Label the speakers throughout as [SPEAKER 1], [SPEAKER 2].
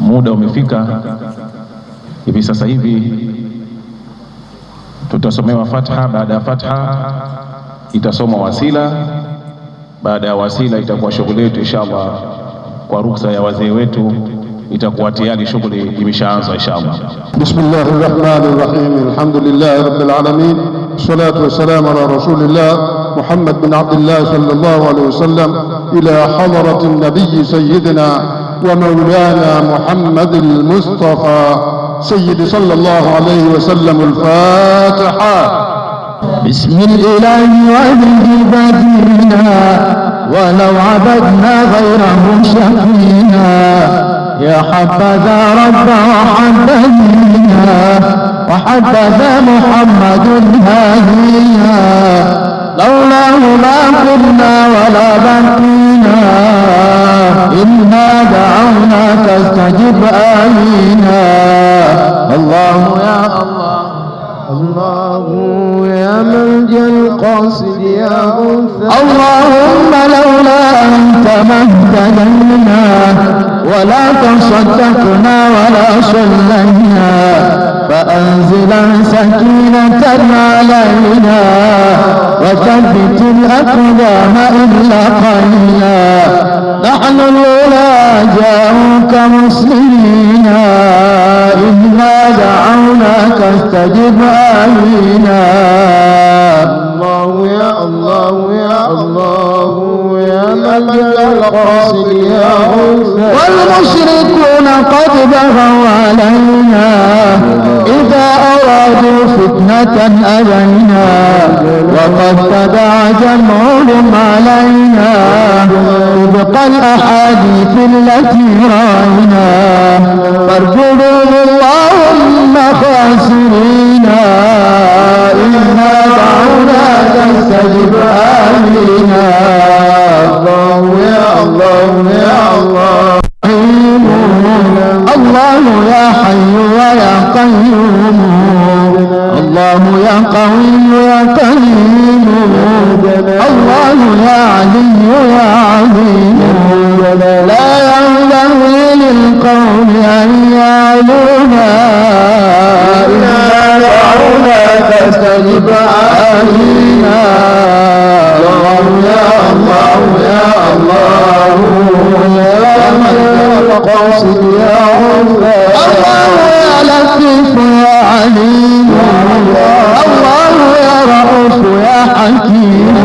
[SPEAKER 1] Muda umefika hivi sasa hivi tutasomewa fatha. Baada ya fatha itasomwa wasila. Baada ya wasila itakuwa shughuli yetu inshallah, kwa ruksa ya wazee wetu, itakuwa tayari shughuli imeshaanza inshallah.
[SPEAKER 2] الرحيم الحمد لله رب العالمين الصلاة والسلام على رسول الله محمد بن عبد الله صلى الله عليه وسلم إلى حضرة النبي سيدنا ومولانا محمد المصطفى سيد صلى الله عليه وسلم الفاتحة
[SPEAKER 3] بسم الإله وبه بدينا ولو عبدنا غيره شقينا. يا حبذا رب وحبذينا وحبذا محمد هادينا لولاه ما كنا ولا بقينا إنا دعوناك استجب آمينا. الله يا الله الله. يا ملجأ القاصد يا أنثى اللهم لولا أنت ما اهتدينا ولا تصدقنا ولا صلينا فأنزلا سكينة علينا وثبت الأقدام إن لقينا نحن الأولى جاءوك مسلمين. إنا دعوناك استجب آمينا الله يا الله يا الله. القاصد والمشركون قد بغوا علينا إذا أرادوا فتنة أبينا وقد تبع جمعهم علينا طبق الأحاديث التي رأينا فارجلهم اللهم خاسرين إنا دعونا تستجب آمينا الله يا الله يا الله الله يا حي ويا قيوم الله يا قوي يا كريم الله يا علي يا عظيم لا ينبغي للقوم أن يعلونا إنا دعونا تستجب آمينا الله يا من يا عليم الله يا رؤوف يا حكيم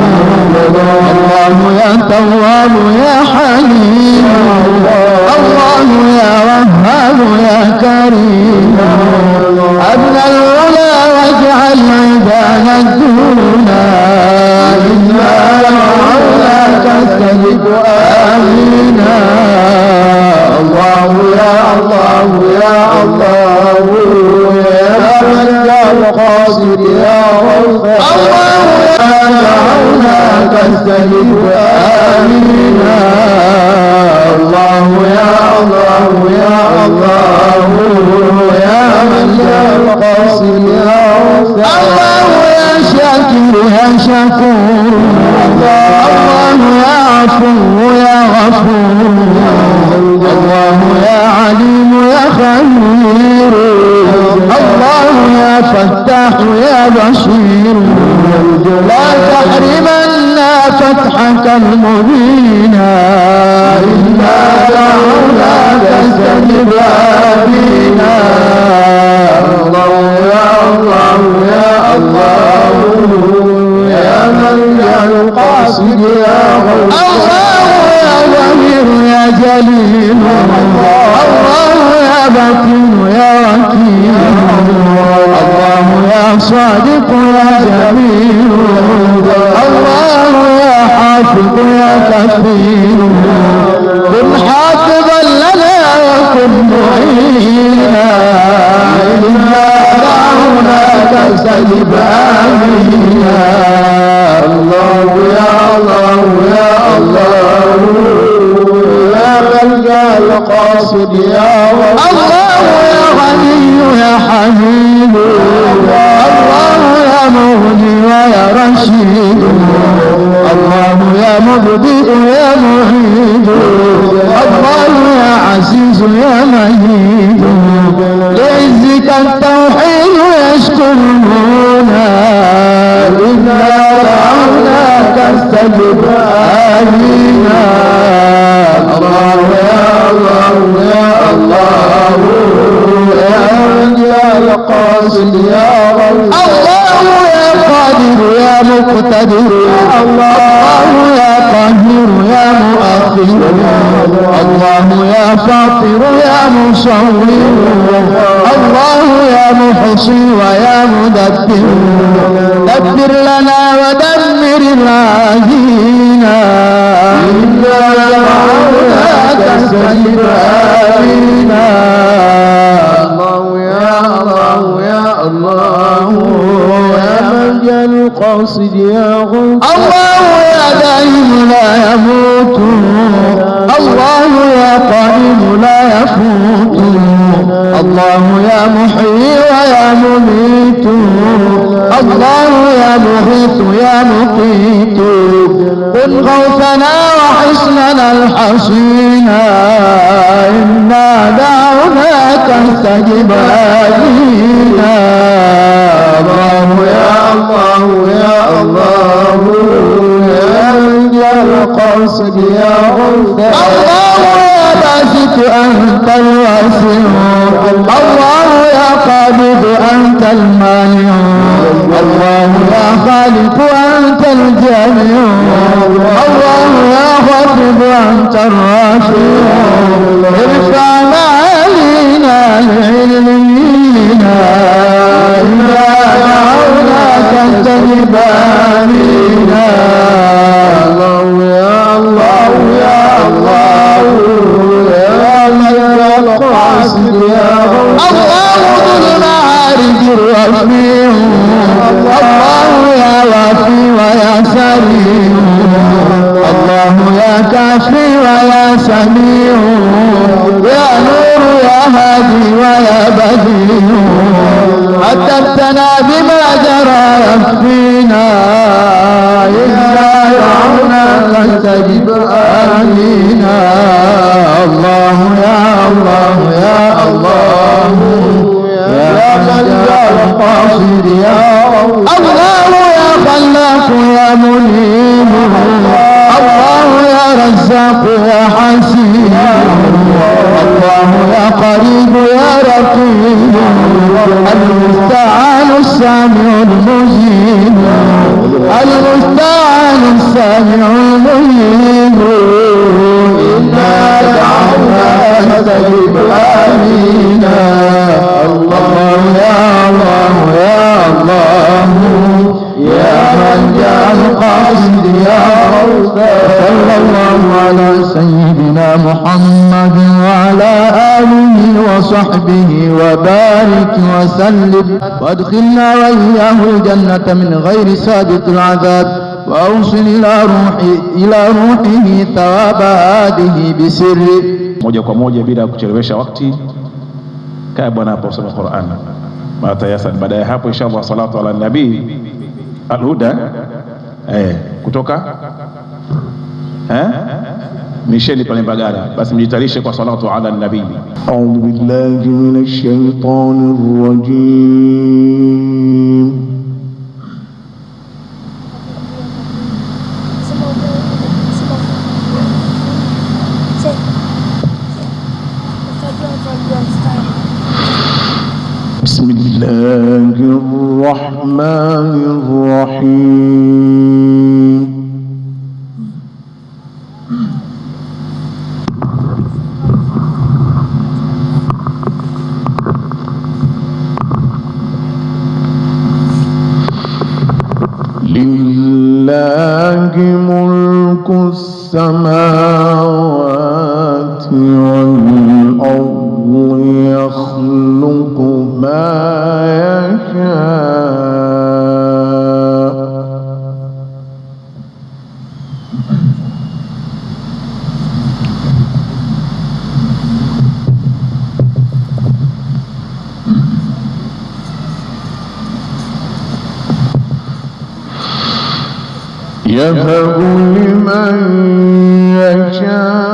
[SPEAKER 3] الله يا تواب يا حليم الله يا وهاب يا كريم الله يا باسط أنت الواسع الله يا قابض أنت المانع الله يا خالق أنت الجامع الله يا خافض أنت الرافع ارفع معالينا لعلمنا إنا دعوناك آمنا الله ذو المعارج الرفيع الله يا وافي ويا سريع الله يا كافي ويا سميع يا نور يا هادي ويا بديع أتبتنا بما جرى يكفينا إنا دعوناك استجب آمينا الله يا الله يا الله يا القاصد يا الله يا خلاق يا منيب الله يا رزاق يا حسين. الله يا قريب يا رقيب. المستعان السامع المجيب. المستعان السامع المجيب. إنا دعونا نستجب آمينا الله يا صلى الله على سيدنا محمد وعلى آله وصحبه وبارك وسلم وادخلنا وإياه الجنة من غير سابق العذاب وأوصل إلى روحي إلى روحه ثواب هذه بسر
[SPEAKER 1] moja kwa moja bila kuchelewesha wakati. Kaa bwana hapo usome Qur'an. Baada ya hapo inshallah salatu ala nabii alhuda eh, kutoka eh, misheni pale Mbagala. Basi mjitayarishe kwa salatu ala nabii.
[SPEAKER 3] أعوذ بالله من الشيطان الرجيم بسم الله الرحمن الرحيم السماوات
[SPEAKER 2] يهب لمن يشاء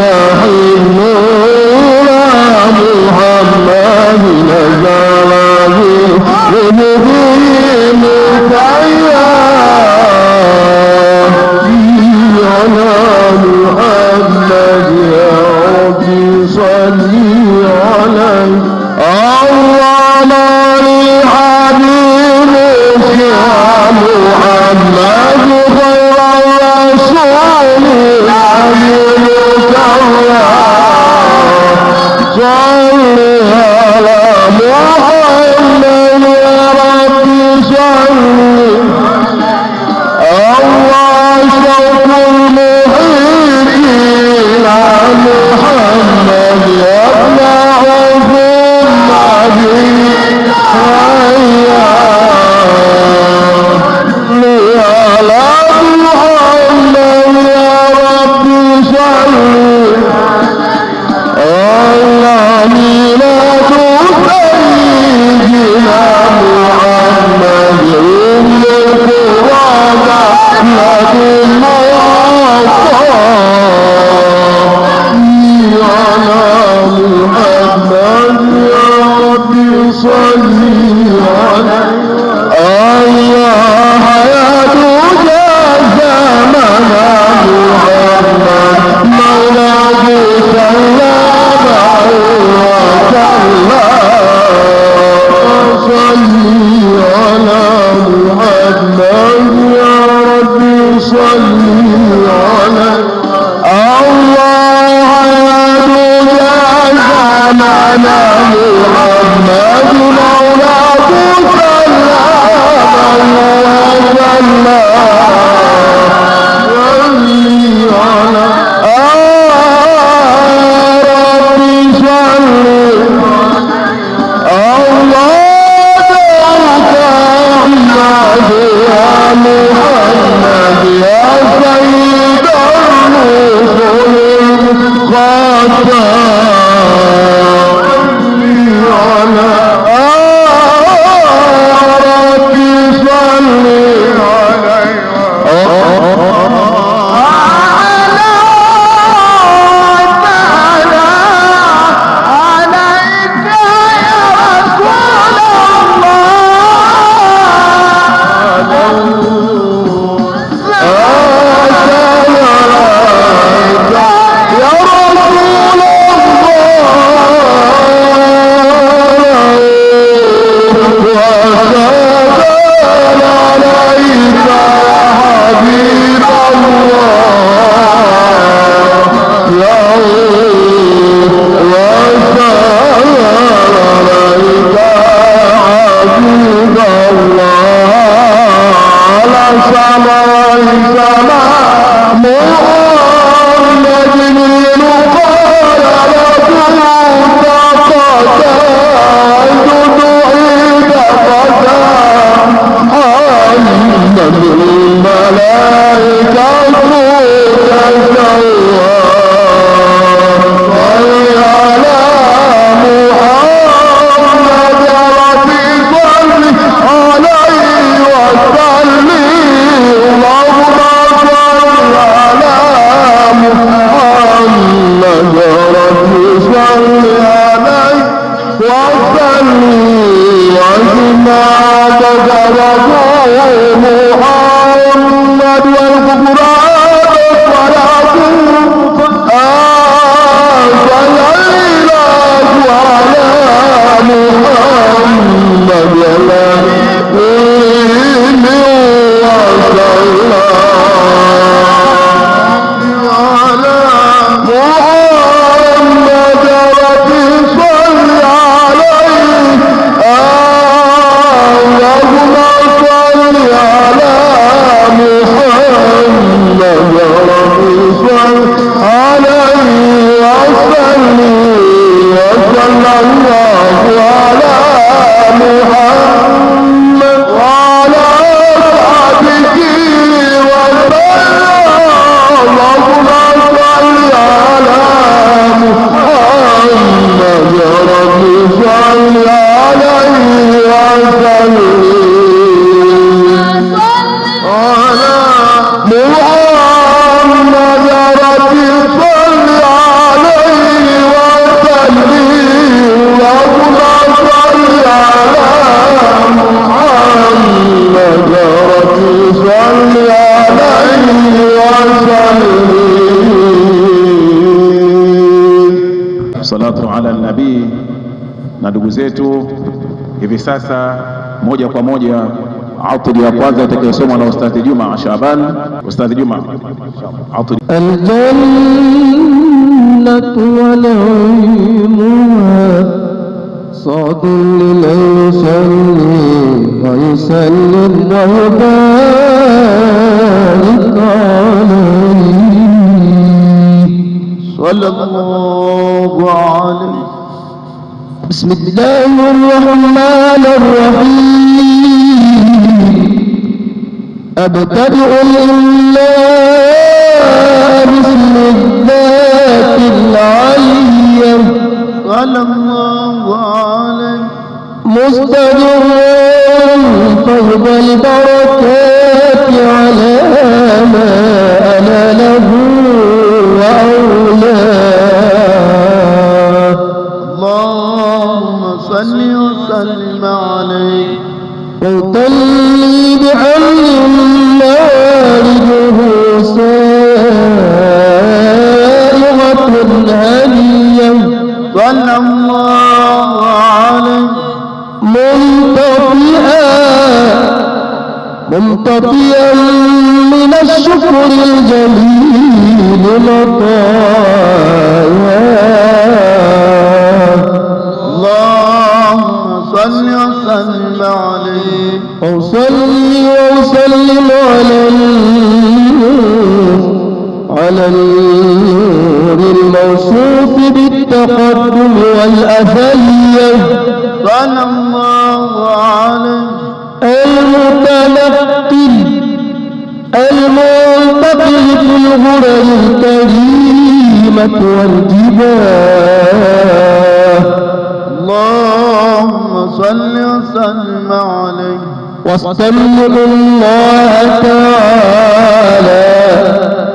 [SPEAKER 2] يا
[SPEAKER 1] sasa moja kwa moja عطري أبوازة تكسمنا أستاذ جمعة شعبان أستاذ جمعة عطري
[SPEAKER 3] الجنة ونعيمها صعد لمن يسلي ويسلم وبارك عليه صلى الله عليه بسم الله الرحمن الرحيم. أبتدئ الله باسم الذات العلية. صلى الله عليه. مستجر فوض البركات على ما أنا له وأولاه صل وسلم عليه. وتلي بعلم مارده سائغة هنية. صلى الله عليه. منتطئا ممتطئا من الشكر الجميل مطايا عليه واستمع الله تعالى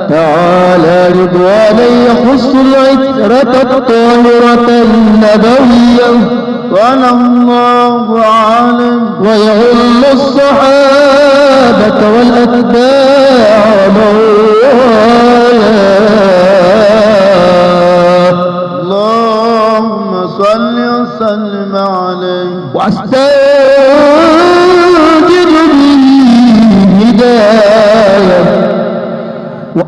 [SPEAKER 3] تعالى رضوانا يخص العترة الطاهرة النبوية. صلى الله عليه ويعم الصحابة والأتباع.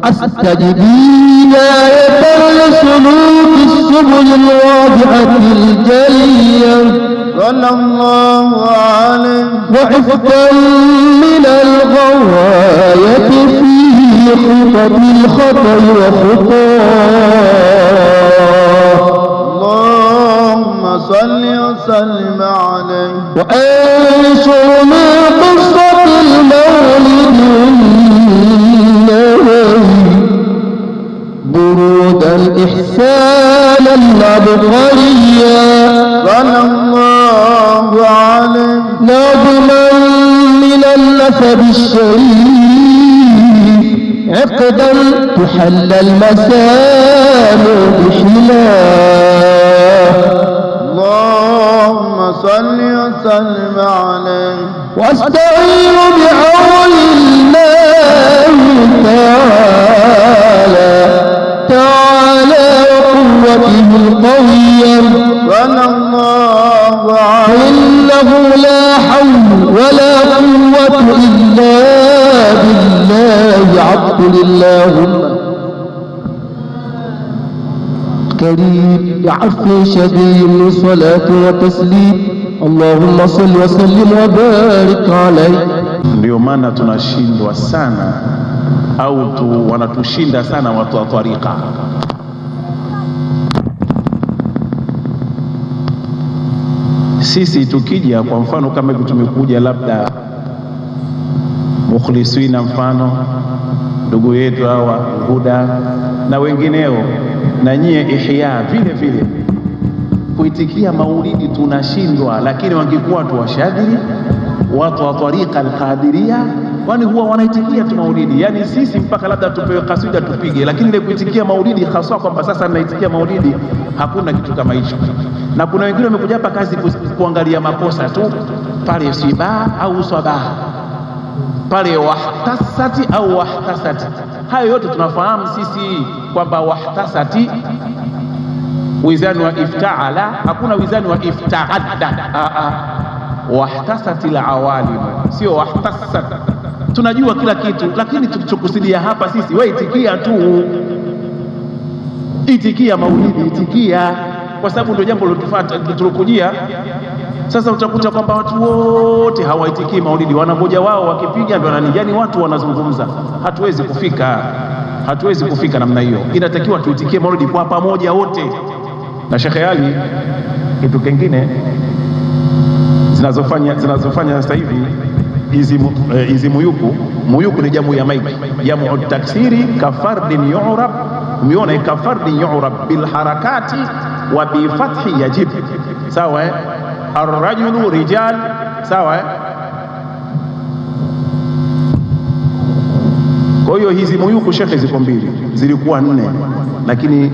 [SPEAKER 3] وأستجب هداية لسلوك السبل الواضحة الجلية. صلى الله عليه. وعفتا من الغواية في خطط الخطر وخطاه اللهم صل وسلم عليه. وأنشر من قصة المولد برود الإحسان العبقرية صلى الله عليه. نظما من النسب الشريف. عقدا تحل المسام بحلاه. اللهم صل وسلم عليه. واستعين بعون الله تعالى. وقوته القوية صلى الله إنه لا حول ولا قوة إلا بالله عبد اللهم كريم. بعفو شديد صلاة وتسليم اللهم صل وسلم وبارك عليه.
[SPEAKER 1] Ndio maana tunashindwa sana. Au tu, wanatushinda sana watu wa twarika. Sisi tukija kwa mfano kama hivi tumekuja labda mukhlisina, mfano ndugu yetu hawa Huda na wengineo, na nyie Ihya vile vile. Kuitikia maulidi tunashindwa, lakini wangekuwa tu washadhiri, watu wa tariqa alqadiria, kwani huwa wanaitikia tu maulidi. Yani sisi mpaka labda tupewe kaswida tupige, lakini ile kuitikia maulidi haswa kwamba sasa naitikia maulidi, hakuna kitu kama hicho. Na kuna wengine wamekuja hapa kazi ku, kuangalia makosa tu pale siba au swabaha pale wahtasati au wahtasati. Hayo yote tunafahamu sisi kwamba wahtasati wizani wa iftaala, hakuna wizani wa iftaadda. Ah, ah. wahtasati lawalimu, sio wahtasat. Tunajua kila kitu, lakini tulichokusudia hapa sisi, we itikia tu, itikia maulidi, itikia, kwa sababu ndio jambo lilotufuata tulokujia. Sasa utakuta kwamba watu wote hawaitikii maulidi, wanangoja wao wakipiga ndio nani, yani watu wanazungumza. Hatuwezi kufika, hatuwezi kufika namna hiyo. Inatakiwa tuitikie maulidi kwa pamoja wote. Na Shekhe Ali, kitu kingine zinazofanya zinazofanya sasa hivi hizi eh, hizi muyuku muyuku ni jamu ya maiki jamu taksiri kafardin yurab. Umeona eh, kafardin yurab. Bil harakati wa bi fathi yajib. Sawa eh? Arrajulu rijal. Sawa eh? Kwa hiyo hizi muyuku shekhe ziko mbili. Zilikuwa nne. Lakini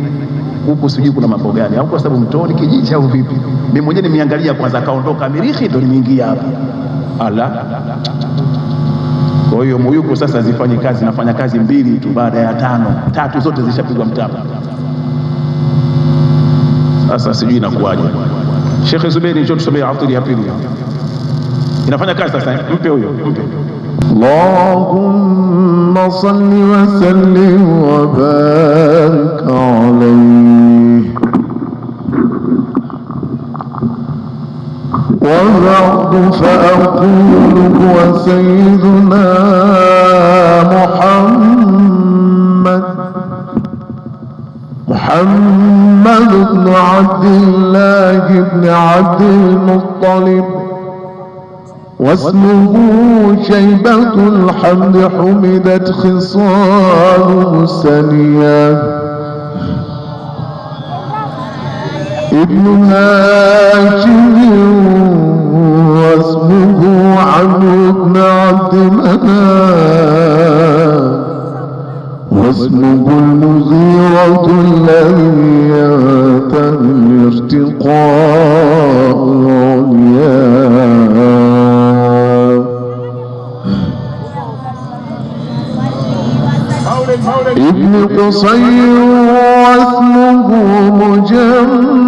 [SPEAKER 1] huku sijui kuna mambo gani. Au kwa sababu mtoni kijiji au vipi? Mimi mwenyewe nimeangalia kwanza akaondoka mirihi ndo nimeingia hapa. Ala kwa hiyo muyuko sasa zifanye kazi, nafanya kazi mbili tu baada ya tano, tatu zote zishapigwa mtama. Sasa sijui inakuwaje. Sheikh Zuberi njoo tusomee afdhali ya pili, inafanya kazi sasa. Mpe huyo, mpe
[SPEAKER 2] Allahumma salli wa sallim wa barik alayhi وبعد فأقول هو سيدنا محمد. محمد بن عبد الله بن عبد المطلب. واسمه شيبة الحمد حمدت خصاله السنية ابن هاشم واسمه عمرو بن عبد مناف واسمه المغيرة الذي ينتهي ارتقاء العليا ابن قصير واسمه مجمع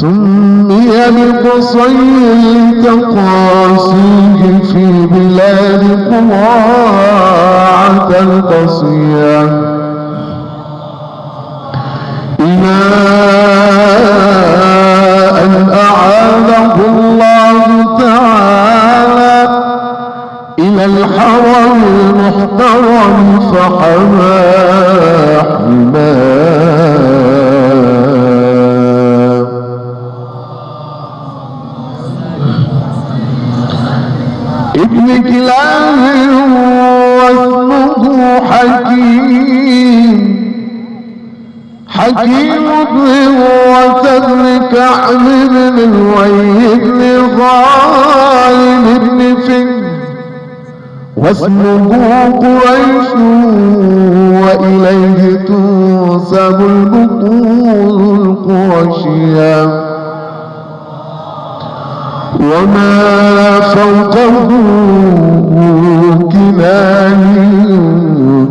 [SPEAKER 2] سمي بقصير تقاسيه في بلاد قراعة القصية إلى أن أعاده الله تعالى إلى الحرم المحترم فحمى حماه ابن كلاب واسمه حكيم حكيم وتر كعب بن الوليد بن غالب بن فن واسمه قريش وإليه تنسب البطون القرشية وما فوقه كناني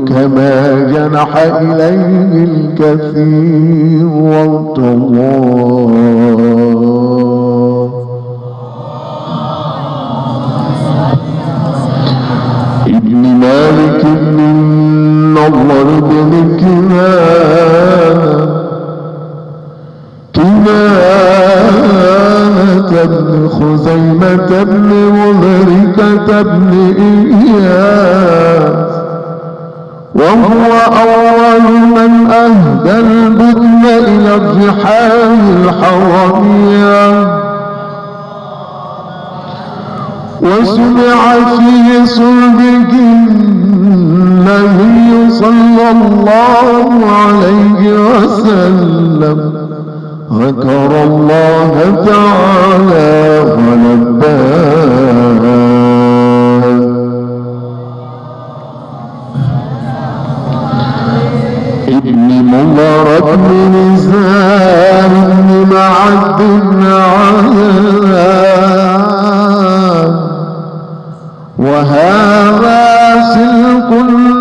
[SPEAKER 2] كما جنح إليه الكثير وارتضاه ابن مالك بن النضر بن كنانة بن خزيمة بن مدركة بن إياس وهو أول من أهدى البدن إلى الرحال الحرمية. وسمع في صلبه النبي صلى الله عليه وسلم ذكر الله تعالى ونبأه. ابن مضر بن نزار بن معد بن عيان وهذا سلك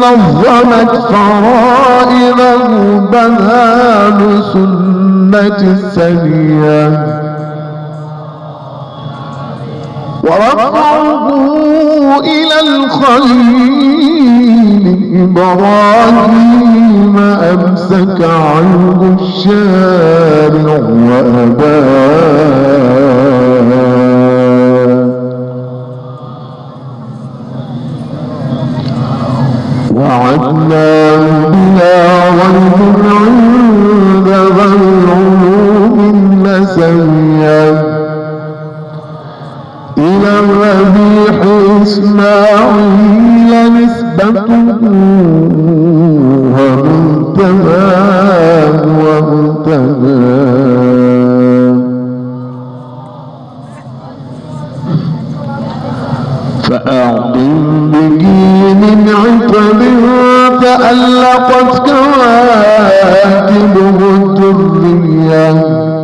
[SPEAKER 2] نظمت فرائضه بنان سنة السنية ورفعه إلى الخليل إبراهيم أمسك عنه الشارع وأباه وعدناه بلا ريب النسويه إلى الربيح إسماعيل نسبته ومنتهاه ومنتهاه فأعظم بجيل عتب تألقت كواكبه الدريه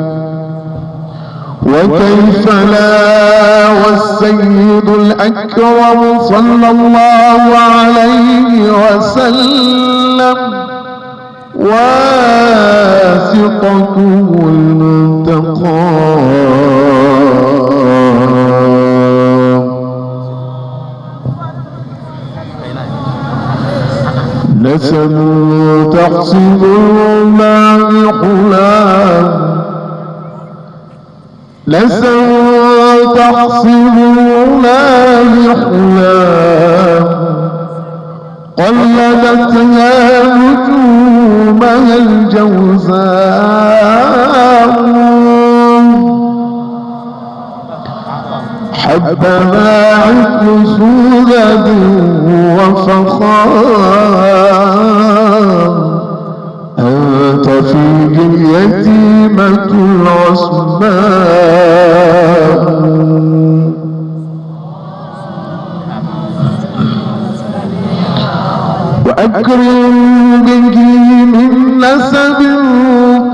[SPEAKER 2] وكيف لا والسيد الأكرم صلى الله عليه وسلم واثقته المنتقى نسب تحسب الماء حلام لسوف تحسبنا بحلام قلدتها نجومها الجوزاء. حبذا عقل سودة وفخار. أنت فيه اليتيمة العصماء. وأكرم به من نسب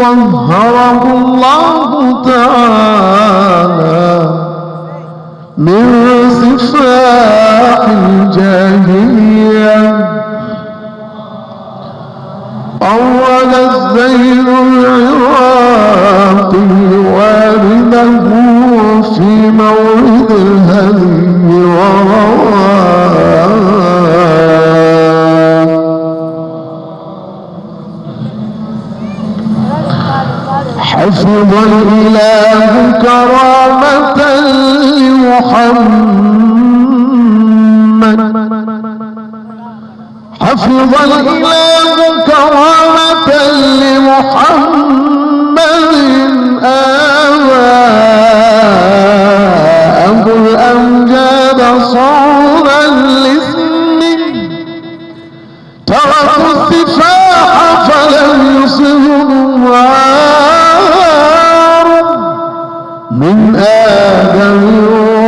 [SPEAKER 2] طهره الله تعالى من صفاح الجاهلية. أول الزين العراقي والده في مورد الهدي ورواه حفظ الإله كرامة لمحمد. حفظ الإله كرامة لمحمد آباءه الأمجاد صونا لاسمه. تركوا السفاح فلم يصبهم عار. من آدم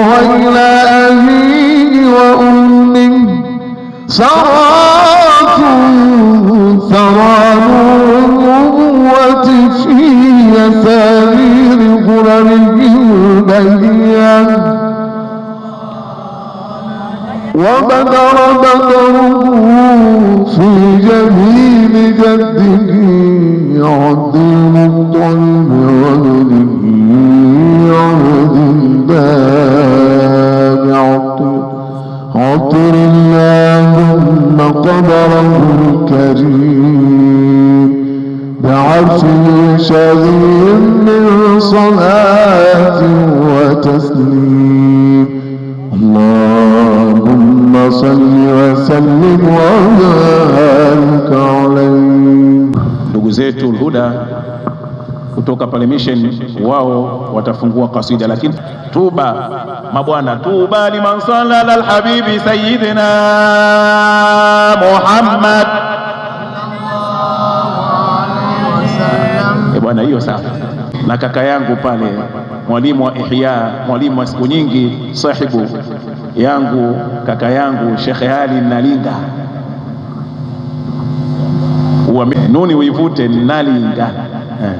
[SPEAKER 2] وإلى أبيه وأمه. سرات البهية وبدر بدره في جبين جده عبد المطلب ولده عبد الباب عطر اللهم قدره الكريم. بعرف شهير من صلاة وتسليم اللهم صل وسلم وبارك عليه
[SPEAKER 1] ndugu zetu kutoka pale mission, wao watafungua kasida, lakini tuba mabwana, tuba liman salla ala alhabibi sayyidina Muhammad. Bwana, hiyo sawa. Na kaka yangu pale, mwalimu wa Ihya, mwalimu wa siku nyingi, sahibu yangu, kaka yangu Shekhe Ali Nalinga nuni uivute nalinga eh.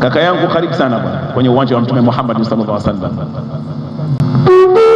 [SPEAKER 1] Kaka yangu karibu sana bwana kwenye uwanja wa Mtume Muhammad sallallahu alaihi wasallam.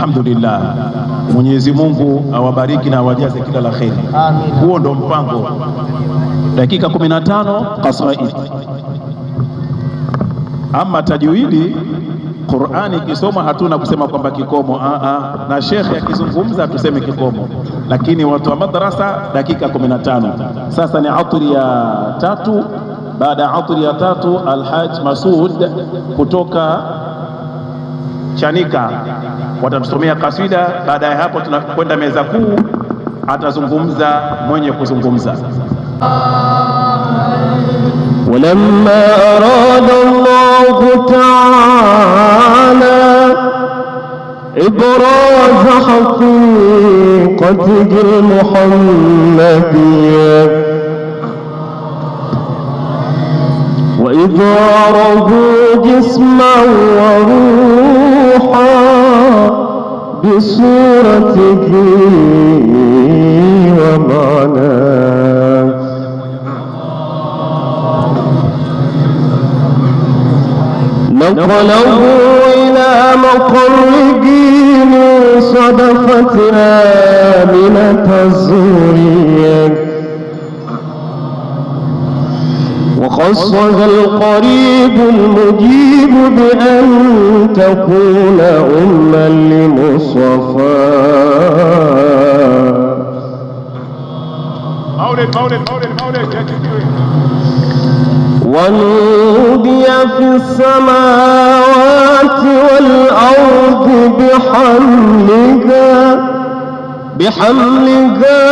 [SPEAKER 1] Alhamdulillah, Mwenyezi Mungu awabariki na awajaze kila la kheri. Huo ndo mpango, dakika kumi na tano qasaid. Ama tajwidi Qur'ani ikisoma hatuna kusema kwamba kikomo a a, na shekhe akizungumza tuseme kikomo, lakini watu wa madrasa dakika 15. Sasa ni atri ya tatu. Baada ya atri ya tatu, Alhaj Masud kutoka Chanika watatusomea kaswida. Baada ya hapo, tunakwenda meza kuu, atazungumza mwenye kuzungumza.
[SPEAKER 3] ولما أراد الله تعالى إبراز حقيقته المحمدية وإظهاره جسما وروحا بصورته ومعناه نقله إلى مقره من صدفة آمنة الزورية خصها القريب المجيب بأن تكون أما لمصطفى. ونودي في السماوات والأرض بحملها بحملها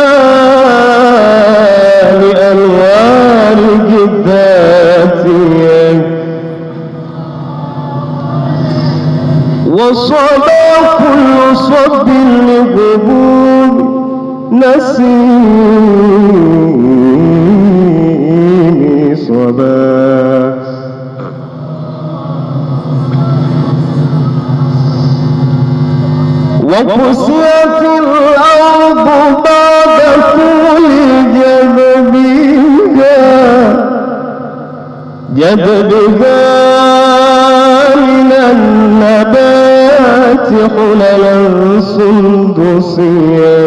[SPEAKER 3] أنوار الذاتية وصلى كل صب لقبول نسيم صباح وقسيت الأرض بعد طول جذبها جذبها من النبات حللا سندسيا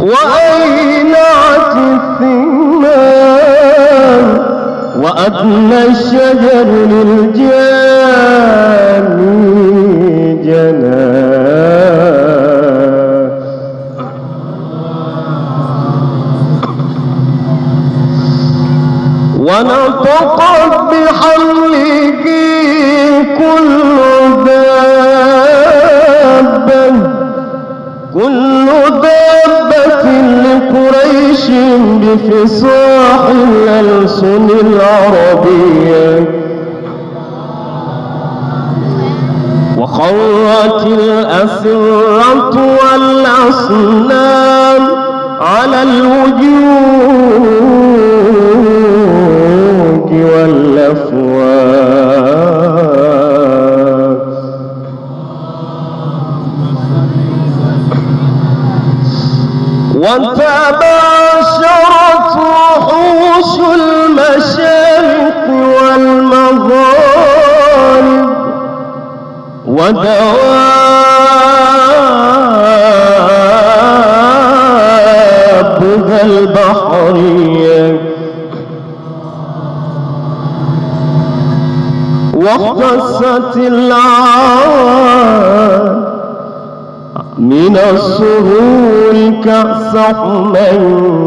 [SPEAKER 3] وأينعت الثمار وأدنى الشجر للجاني جناه ونطقت بحمله كل دابة كل دابة لقريش بفصاح الألسن العربية. وخرت الأسرة والأصنام على الوجوه والأفواه وتباشرت ودوابها البحرية وقست العام من الصهول كأس حمية.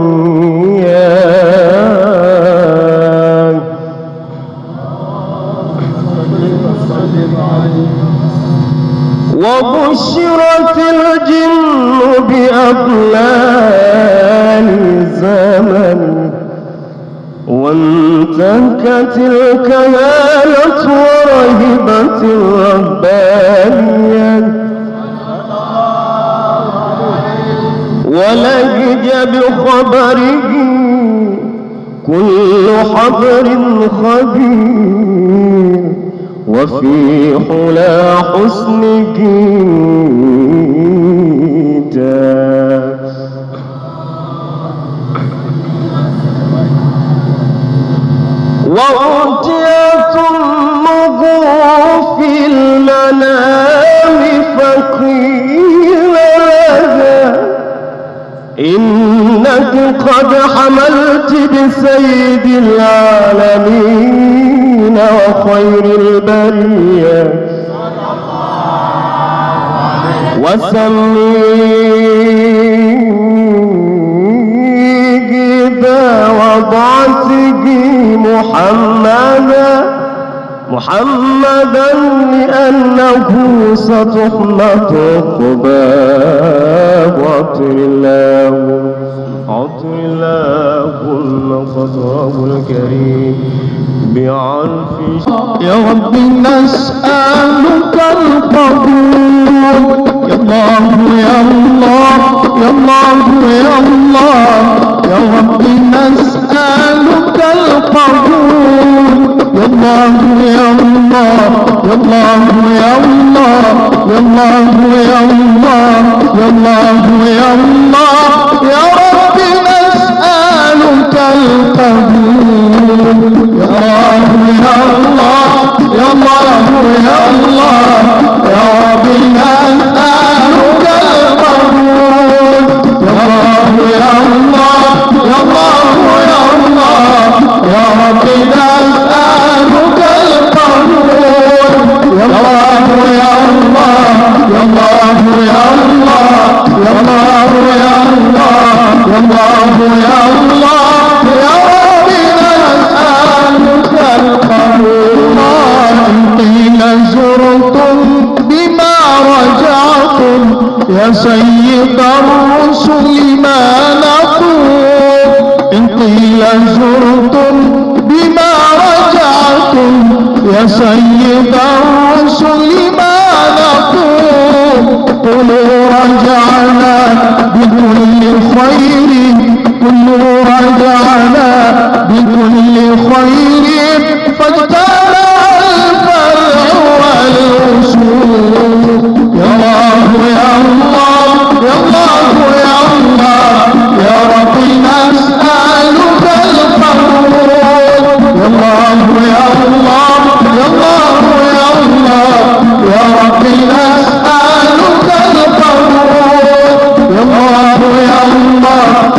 [SPEAKER 3] وبشرت الجن بأضلال زمن وانتهكت الكهالة ورهبت الربانية. ولهج بخبره كل حبر خبير. وفي حلا حسنك تاج وأوتيت أمه في المنام فقيل لها. إنك قد حملت بسيد العالمين. وخير البرية. وسميه وضعته محمدا محمدا لأنه ستحمد قباب عطر الله عطر الله المخضرب الكريم. بعرف
[SPEAKER 2] يا رب نسألك القبول. يا الله يا الله يا الله يا الله. يا رب نسألك القبول. يا الله يا الله يا الله يا الله يا الله يا الله يا الله يا الله. يا رب نسألك القبول. الله يا الله يا الله يا الله نسألك القبول يا سيد الرسل ما نقول؟ إن قيل زرتم بما رجعتم يا سيد الرسل ما نقول؟ قلوا رجعنا بكل خير قلوا رجعنا بكل خير. فاجتمع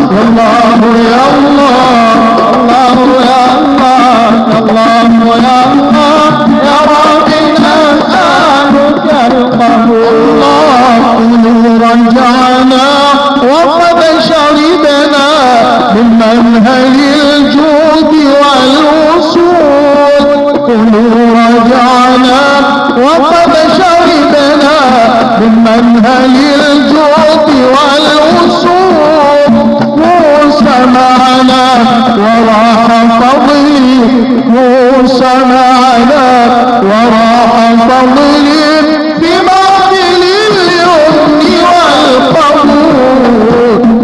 [SPEAKER 2] الله يا الله الله يا الله الله يا الله يا رب نسألك القبول الله. رجعنا وقد شربنا من منهل الجود والوصول قلوا رجعنا وقد شربنا من منهل الجود والوصول معنا وراح فضلي موسى معنا وراح فضلي في معدل اليمن والقبول.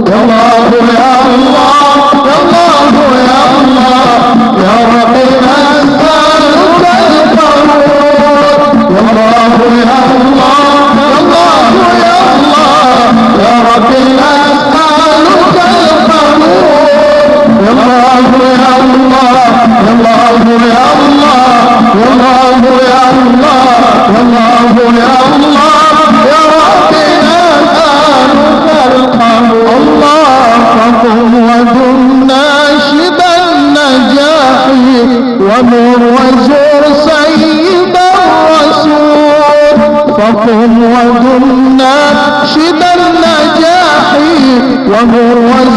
[SPEAKER 2] يا الله يا الله يا الله يا الله يا رب نسألك القبول. يا الله يا الله يا الله يا الله يا رب نسألك الله أكبر يا الله والله يا الله والله يا الله يا ربنا الله فقم فقوة ناشد النجاح ونور وزر سيد الرسول فقم فقوة ناشد النجاح ونور وزر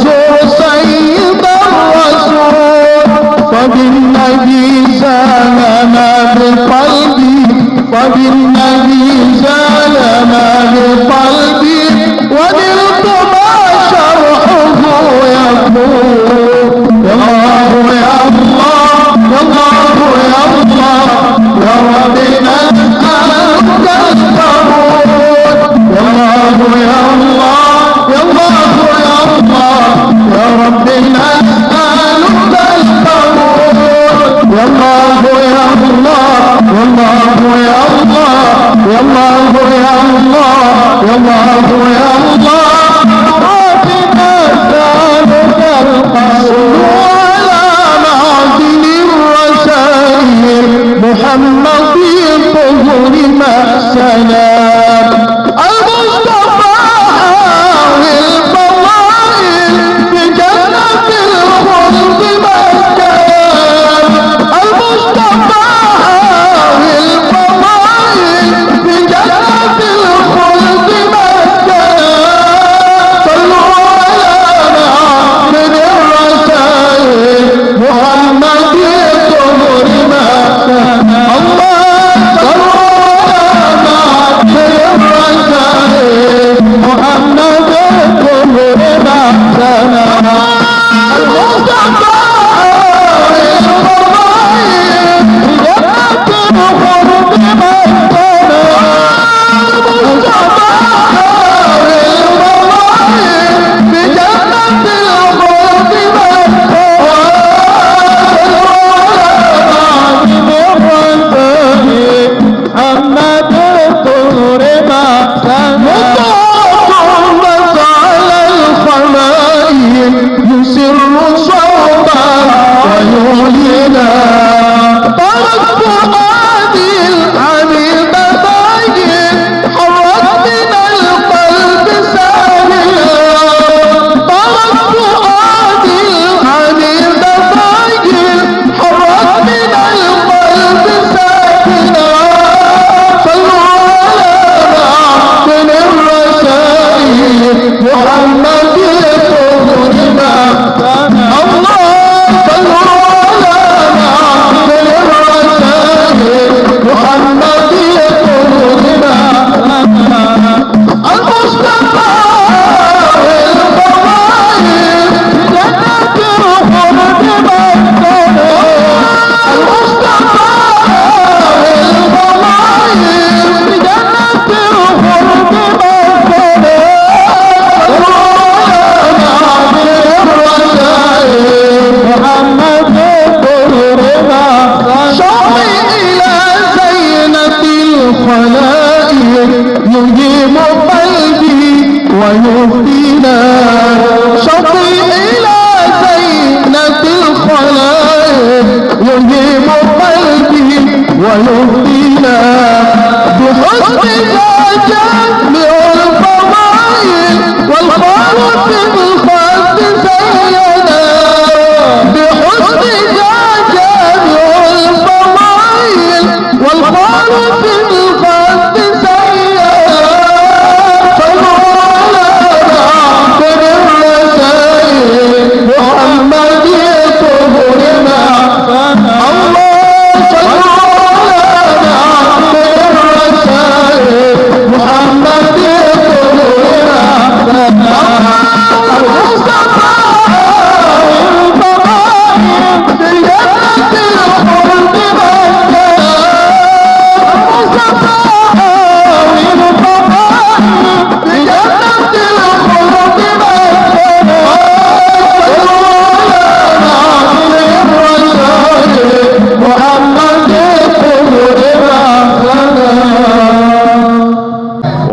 [SPEAKER 2] ما بقلبي فبالنبي زال ما بقلبي ما شرحه يقول يا الله يا الله يا الله يا الله يا رب الله يا الله يا الله يا الله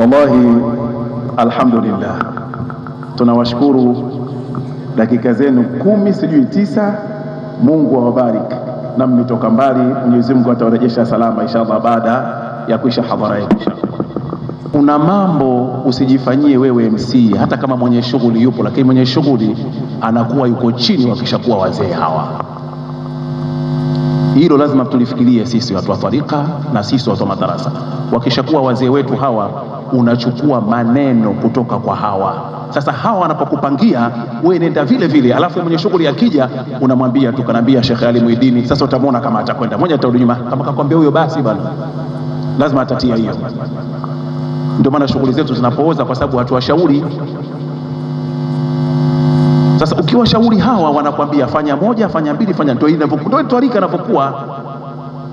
[SPEAKER 2] Wallahi, alhamdulillah,
[SPEAKER 1] tunawashukuru dakika zenu kumi, sijui tisa. Mungu awabarik na mmetoka mbali. Mwenyezi Mungu atawarejesha salama inshallah, baada ya kuisha hadhara yetu. Una mambo usijifanyie wewe MC, hata kama mwenye shughuli yupo, lakini mwenye shughuli anakuwa yuko chini wakishakuwa wazee hawa. Hilo lazima tulifikirie sisi watu wa tarika na sisi watu wa madarasa, wakishakuwa wazee wetu hawa unachukua maneno kutoka kwa hawa. Sasa hawa wanapokupangia wewe nenda vile vile, alafu mwenye shughuli akija unamwambia tu, kanaambia Sheikh Ali Muidini. Sasa utamwona kama atakwenda moja, atarudi nyuma. Kama kakwambia huyo, basi bwana, lazima atatia hiyo. Ndio maana shughuli zetu zinapooza, kwa sababu hatuwashauri. Sasa ukiwashauri hawa wanakwambia fanya moja, fanya mbili, fanya ndio inavyokuwa, ndio twarika inavyokuwa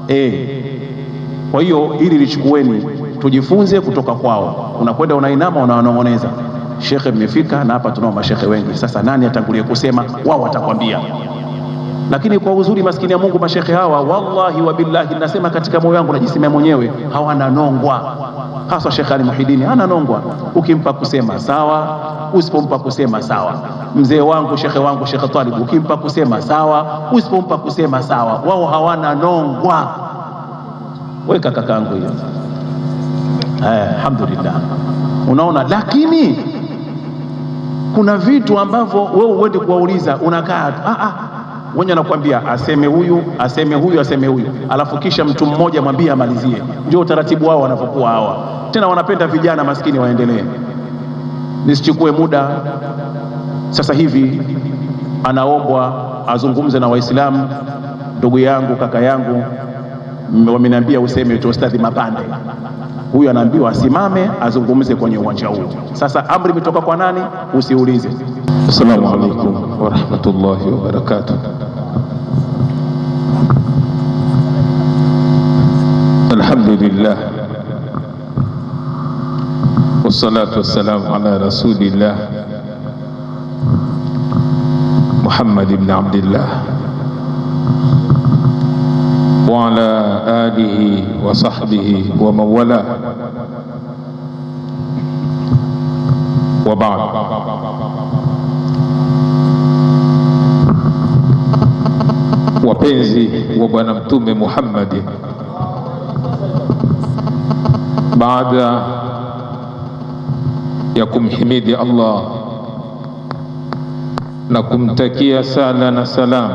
[SPEAKER 1] eh. Kwa hiyo hili lichukueni, tujifunze kutoka kwao. Unakwenda unainama, unawanong'oneza, shekhe, mmefika na hapa tunao mashekhe wengi. Sasa nani atangulie kusema? Wao watakwambia. Lakini kwa uzuri, maskini ya Mungu, mashekhe hawa, wallahi wa billahi, nasema katika moyo wangu, najisemea mwenyewe, hawana nongwa hasa shekhe Ali Muhidini ana nongwa. Ukimpa kusema sawa, usipompa kusema sawa. Mzee wangu shekhe wangu shekhe Talib, ukimpa kusema sawa, usipompa kusema sawa. Wao hawana nongwa. Weka kakaangu hiyo. Eh, alhamdulillah. Unaona, lakini kuna vitu ambavyo wewe uende kuwauliza, unakaa tu ah, ah wenye anakuambia aseme huyu aseme huyu aseme huyu, alafu kisha mtu mmoja mwambie amalizie. Ndio utaratibu wao wanavyokuwa hawa. Tena wanapenda vijana maskini waendelee. Nisichukue muda, sasa hivi anaombwa azungumze na Waislamu. Ndugu yangu kaka yangu wameniambia useme Ustadhi Mapande, huyu anaambiwa asimame azungumze kwenye uwanja huu. Sasa amri imetoka kwa nani? Usiulize.
[SPEAKER 4] Assalamu alaikum warahmatullahi wabarakatuh. Alhamdulillah wassalatu wassalamu ala rasulillah Muhammad ibn Abdillah وعلى آله وصحبه ومن ومولاه وبعد. وبنزي وبنمتم محمد بعد يكم حميدي الله. نكم تكيا سألنا سلام.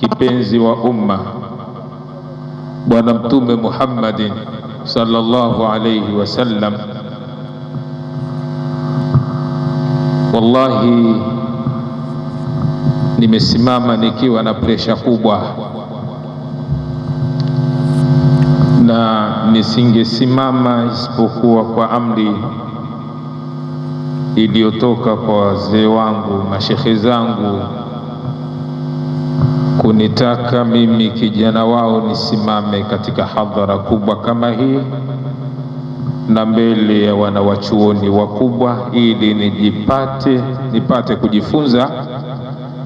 [SPEAKER 4] kipenzi wa umma Bwana Mtume Muhammadin sallallahu alayhi wasallam, wallahi nimesimama nikiwa na presha kubwa, na nisingesimama isipokuwa kwa amri iliyotoka kwa wazee wangu, mashekhe zangu, kunitaka mimi kijana wao nisimame katika hadhara kubwa kama hii na mbele ya wanawachuoni wakubwa, ili nijipate nipate kujifunza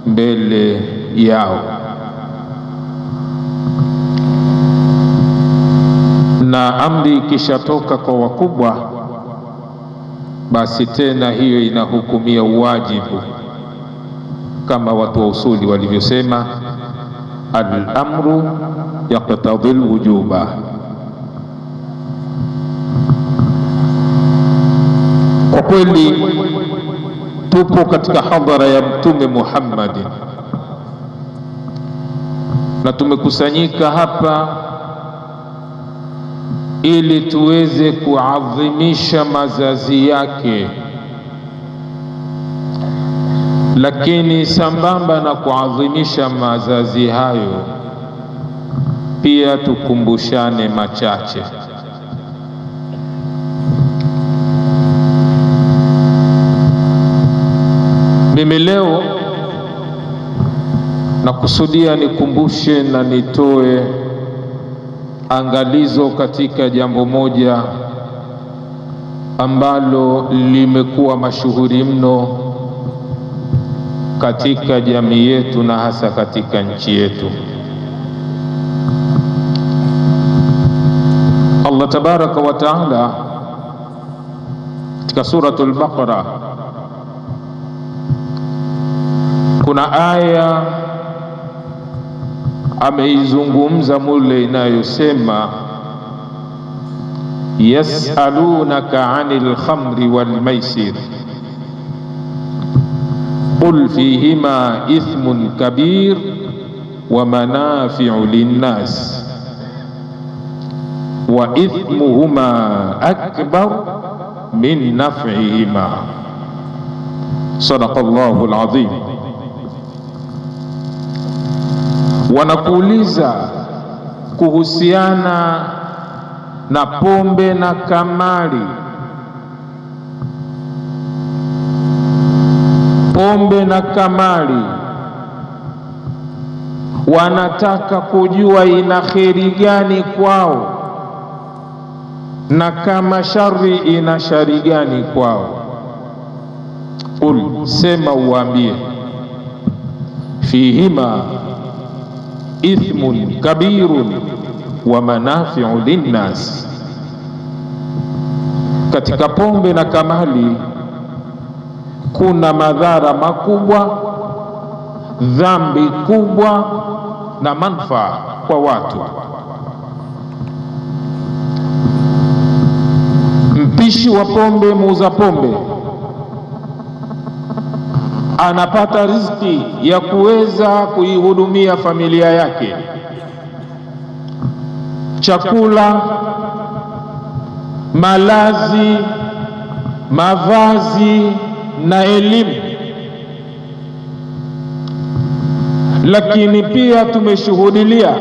[SPEAKER 4] mbele yao, na amri ikishatoka kwa wakubwa, basi tena hiyo inahukumia uwajibu, kama watu wa usuli walivyosema, al-amru yaqtadhi al-wujuba. Kwa kweli tupo katika hadhara ya Mtume Muhammad na tumekusanyika hapa ili tuweze kuadhimisha mazazi yake, lakini sambamba na kuadhimisha mazazi hayo, pia tukumbushane machache. Mimi leo nakusudia nikumbushe na nitoe angalizo katika jambo moja ambalo limekuwa mashuhuri mno katika jamii yetu na hasa katika nchi yetu. Allah tabaraka wa taala katika suratul Baqara kuna aya ameizungumza mule inayosema yasalunaka anil khamri wal maisir قل فيهما إثم كبير ومنافع للناس وإثمهما أكبر من نفعهما. صدق الله العظيم. wanakuuliza kuhusiana na pombe na kamari. Pombe na kamari. Wanataka kujua ina kheri gani kwao na kama shari ina shari gani kwao. Qul sema uwaambie. Fihima ithmun kabirun wa manafiu linnas, katika pombe na kamali kuna madhara makubwa, dhambi kubwa na manfaa kwa watu. Mpishi wa pombe, muuza pombe anapata riziki ya kuweza kuihudumia familia yake, chakula, malazi, mavazi na elimu. Lakini pia tumeshuhudilia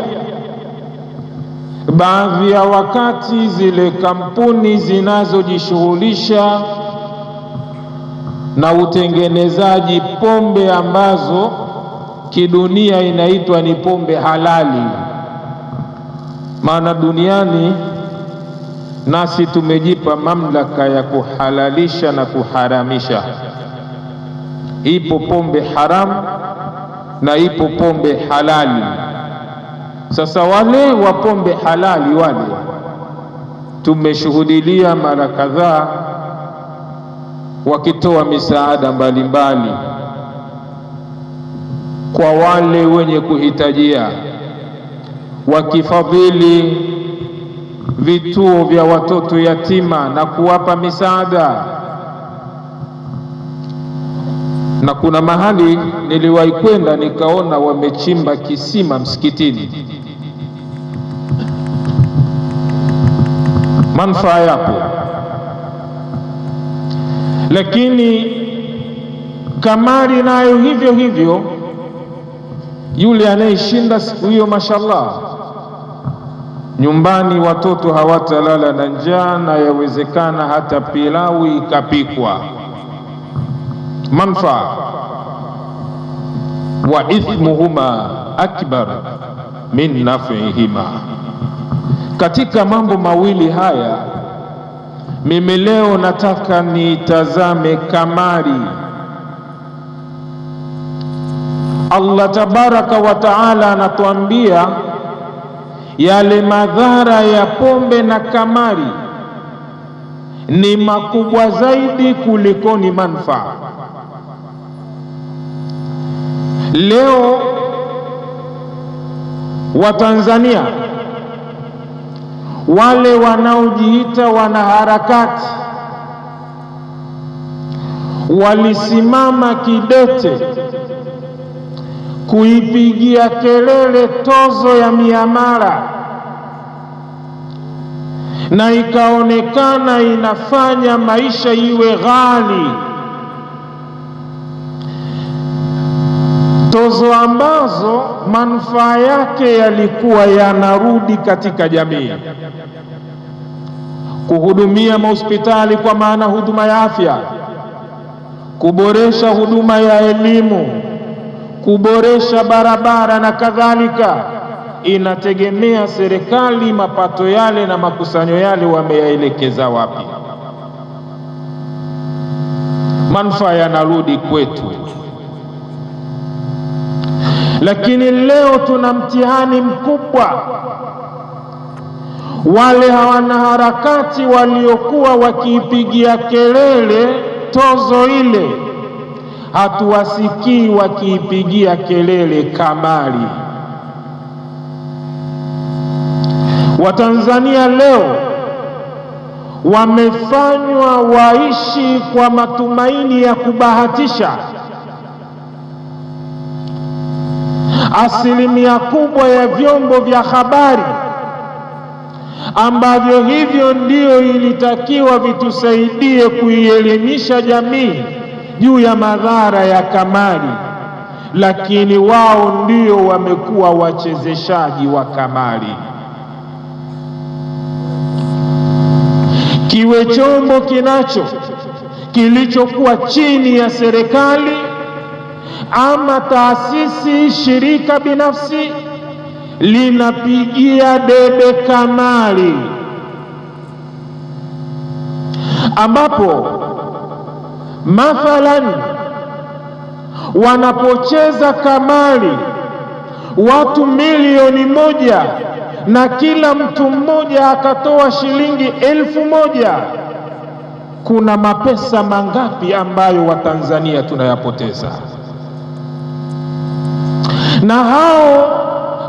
[SPEAKER 4] baadhi ya wakati zile kampuni zinazojishughulisha na utengenezaji pombe ambazo kidunia inaitwa ni pombe halali. Maana duniani nasi tumejipa mamlaka ya kuhalalisha na kuharamisha. Ipo pombe haramu na ipo pombe halali. Sasa wale wa pombe halali wale tumeshuhudilia mara kadhaa wakitoa misaada mbalimbali kwa wale wenye kuhitajia, wakifadhili vituo vya watoto yatima na kuwapa misaada. Na kuna mahali niliwahi kwenda nikaona wamechimba kisima msikitini. Manufaa yapo lakini kamari nayo hivyo hivyo, yule anayeshinda siku hiyo, mashallah, nyumbani watoto hawatalala na njaa, na yawezekana hata pilau ikapikwa. Manfaa wa ithmuhuma akbar min nafihima. Katika mambo mawili haya mimi leo nataka nitazame kamari. Allah tabaraka wa taala anatuambia yale madhara ya pombe na kamari ni makubwa zaidi kuliko ni manufaa. Leo Watanzania wale wanaojiita wanaharakati walisimama kidete kuipigia kelele tozo ya miamala, na ikaonekana inafanya maisha iwe ghali, tozo ambazo manufaa yake yalikuwa yanarudi katika jamii. Kuhudumia mahospitali kwa maana huduma ya afya, kuboresha huduma ya elimu, kuboresha barabara na kadhalika. Inategemea serikali mapato yale na makusanyo yale wameyaelekeza wapi. Manufaa yanarudi kwetu, lakini leo tuna mtihani mkubwa wale wanaharakati waliokuwa wakiipigia kelele tozo ile
[SPEAKER 5] hatuwasikii wakiipigia kelele kamari. Watanzania leo wamefanywa waishi kwa matumaini ya kubahatisha. Asilimia kubwa ya vyombo vya habari ambavyo hivyo ndio ilitakiwa vitusaidie kuielimisha jamii juu ya madhara ya kamari, lakini wao ndio wamekuwa wachezeshaji wa kamari. Kiwe chombo kinacho kilichokuwa chini ya serikali ama taasisi, shirika binafsi linapigia debe kamari, ambapo mathalan wanapocheza kamari watu milioni moja na kila mtu mmoja akatoa shilingi elfu moja kuna mapesa mangapi ambayo Watanzania tunayapoteza? Na hao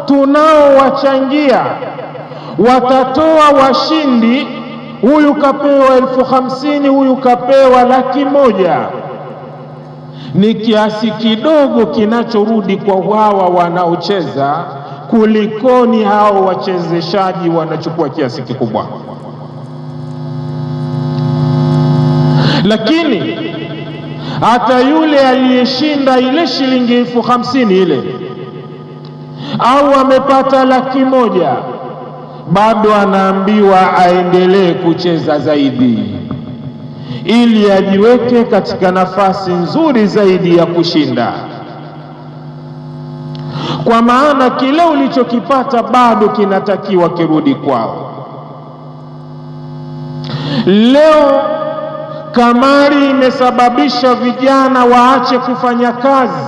[SPEAKER 5] tunaowachangia watatoa washindi, huyu kapewa elfu hamsini, huyu kapewa laki moja. Ni kiasi kidogo kinachorudi kwa wawa wanaocheza kulikoni hao wachezeshaji wanachukua kiasi kikubwa. Lakini hata yule aliyeshinda ile shilingi elfu hamsini ile au amepata laki moja bado anaambiwa aendelee kucheza zaidi ili ajiweke katika nafasi nzuri zaidi ya kushinda, kwa maana kile ulichokipata bado kinatakiwa kirudi kwao. Leo kamari imesababisha vijana waache kufanya kazi.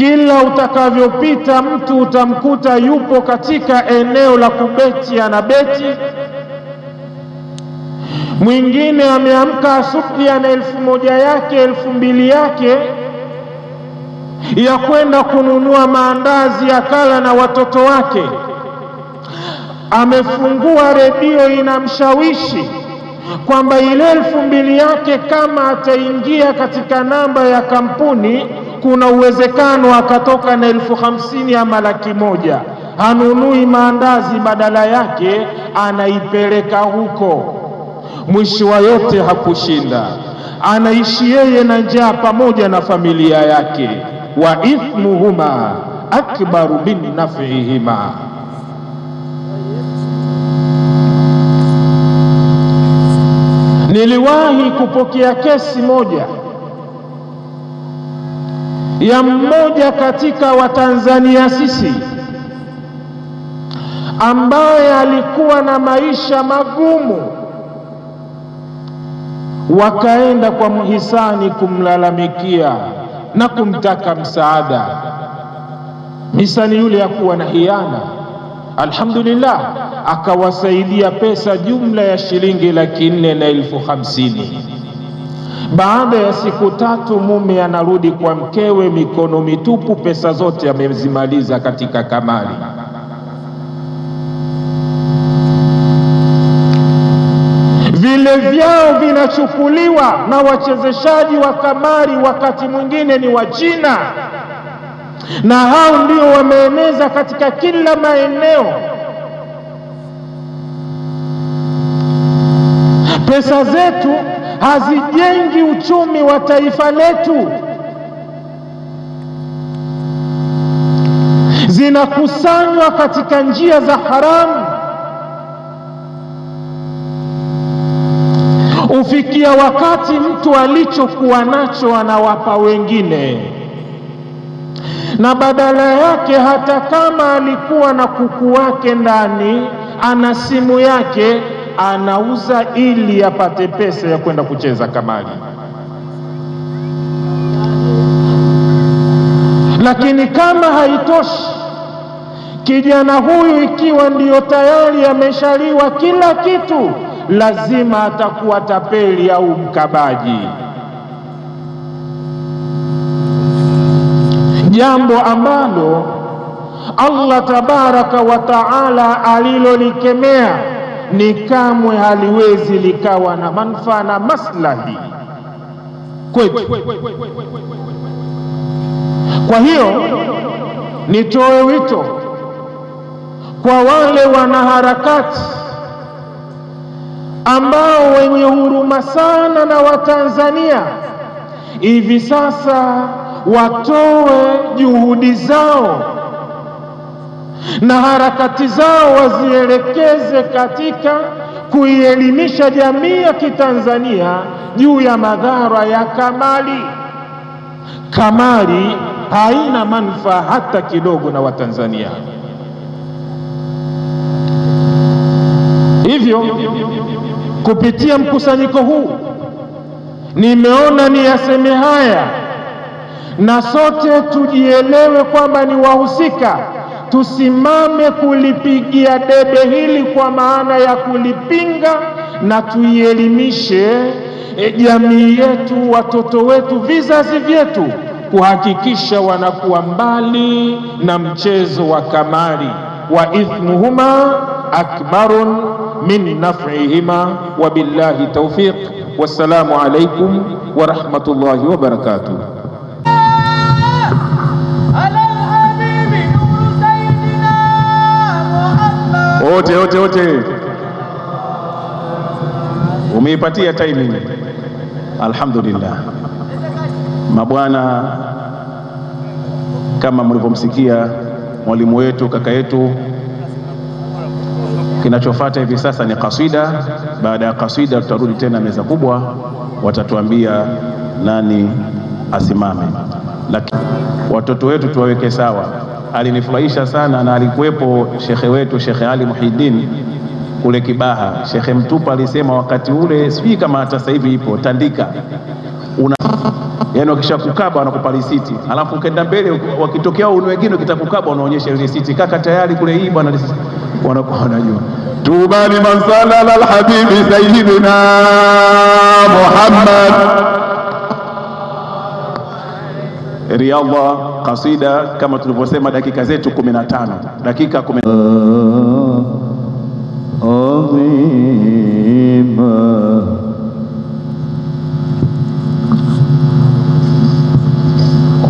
[SPEAKER 5] Kila utakavyopita mtu utamkuta yupo katika eneo la kubeti, ana beti. Mwingine ameamka asubuhi ana elfu moja yake elfu mbili yake ya kwenda kununua maandazi ya kala na watoto wake. Amefungua redio inamshawishi kwamba ile elfu mbili yake kama ataingia katika namba ya kampuni kuna uwezekano akatoka na elfu hamsini ama laki moja. Hanunui maandazi, badala yake anaipeleka huko. Mwisho wa yote hakushinda, anaishi yeye na njaa pamoja na familia yake. wa ithmuhuma akbaru min nafihima. Niliwahi kupokea kesi moja ya mmoja katika Watanzania sisi ambaye alikuwa na maisha magumu, wakaenda kwa mhisani kumlalamikia na kumtaka msaada. Mhisani yule hakuwa na hiana, alhamdulillah, akawasaidia pesa jumla ya shilingi laki nne na elfu hamsini. Baada ya siku tatu mume anarudi kwa mkewe mikono mitupu, pesa zote amezimaliza katika kamari. Vile vyao vinachukuliwa na wachezeshaji wa kamari, wakati mwingine ni Wachina, na hao ndio wameeneza katika kila maeneo. Pesa zetu hazijengi uchumi wa taifa letu, zinakusanywa katika njia za haramu. Ufikia wakati mtu alichokuwa nacho anawapa wengine, na badala yake, hata kama alikuwa na kuku wake ndani, ana simu yake anauza ili apate pesa ya kwenda kucheza kamari. Lakini kama haitoshi, kijana huyu ikiwa ndiyo tayari ameshaliwa kila kitu, lazima atakuwa tapeli au mkabaji, jambo ambalo Allah tabaraka wa taala alilolikemea ni kamwe haliwezi likawa na manufaa na maslahi kwetu. Kwa hiyo nitoe wito kwa wale wanaharakati ambao wenye huruma sana na Watanzania hivi sasa watoe juhudi zao na harakati zao wazielekeze katika kuielimisha jamii ya Kitanzania juu ya madhara ya kamari. Kamari haina manufaa hata kidogo na Watanzania. Hivyo kupitia mkusanyiko huu nimeona ni yaseme haya, na sote tujielewe kwamba ni wahusika, tusimame kulipigia debe hili kwa maana ya kulipinga na tuielimishe e, jamii yetu, watoto wetu, vizazi vyetu, kuhakikisha wanakuwa mbali na mchezo wa kamari. wa ithmuhuma akbarun min naf'ihima wa billahi tawfiq. Wassalamu alaikum wa rahmatullahi
[SPEAKER 1] wote wote wote, umeipatia timing. Alhamdulillah, mabwana, kama mlivyomsikia mwalimu wetu kaka yetu, kinachofuata hivi sasa ni kasida. Baada ya kasida, tutarudi tena meza kubwa, watatuambia nani asimame, lakini watoto wetu tuwaweke sawa alinifurahisha sana, na alikuwepo shekhe wetu Shekhe Ali Muhiddin kule Kibaha. Shekhe Mtupa alisema wakati ule, sijui kama hata sasa hivi ipo tandika. Una yani, wakishakukaba wanakupa risiti, alafu ukenda mbele, wakitokea uni wengine kitakukaba, unaonyesha risiti, kaka tayari kule, hii bwana, wanakuwa wanajua.
[SPEAKER 6] Tuba liman sala ala sayyidina Muhammad
[SPEAKER 1] riadha kasida, kama tulivyosema, dakika zetu 15 dakika 10
[SPEAKER 7] عظيما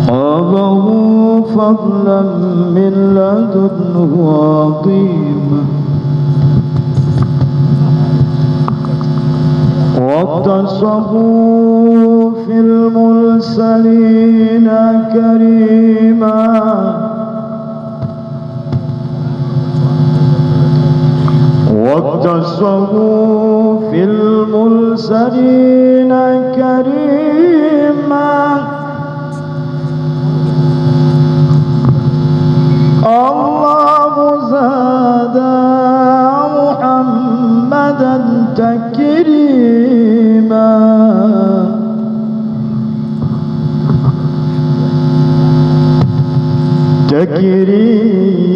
[SPEAKER 7] حظه فضلا من لدنه عظيما واقتصه في المرسلين كريما. واقتصه في المرسلين كريما. الله زاد محمدا تكريما.
[SPEAKER 8] जगरी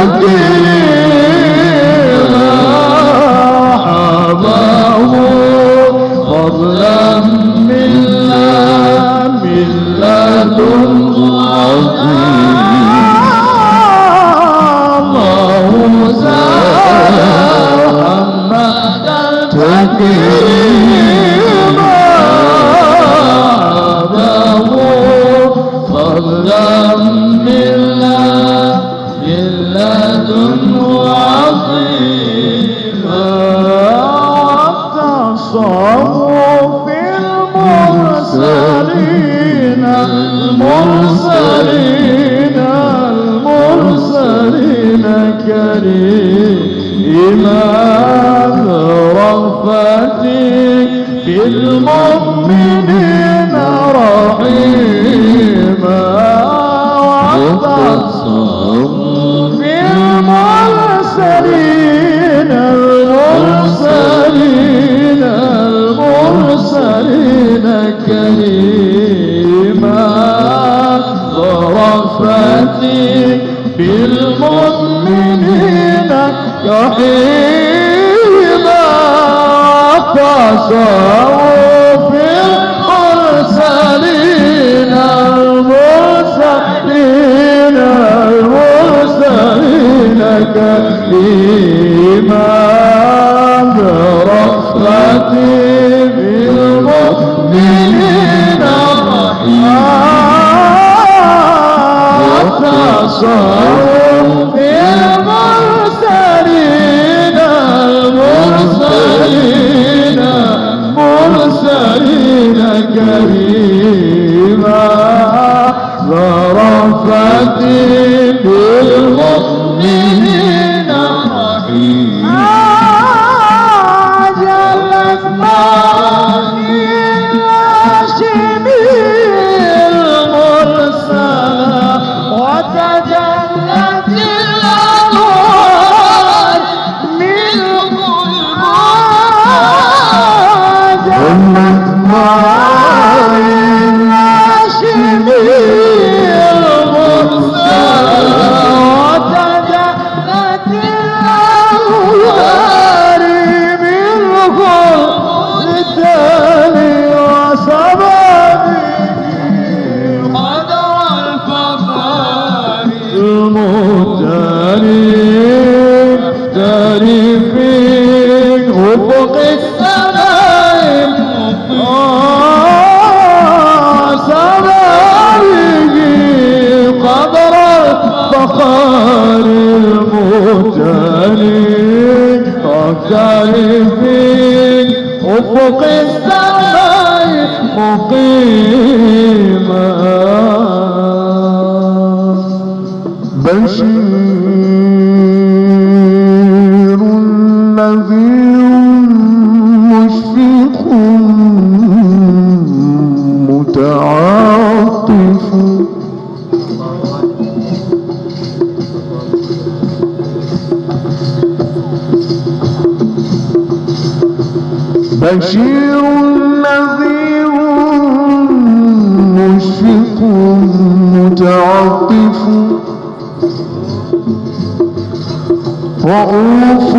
[SPEAKER 8] Thank you. Dios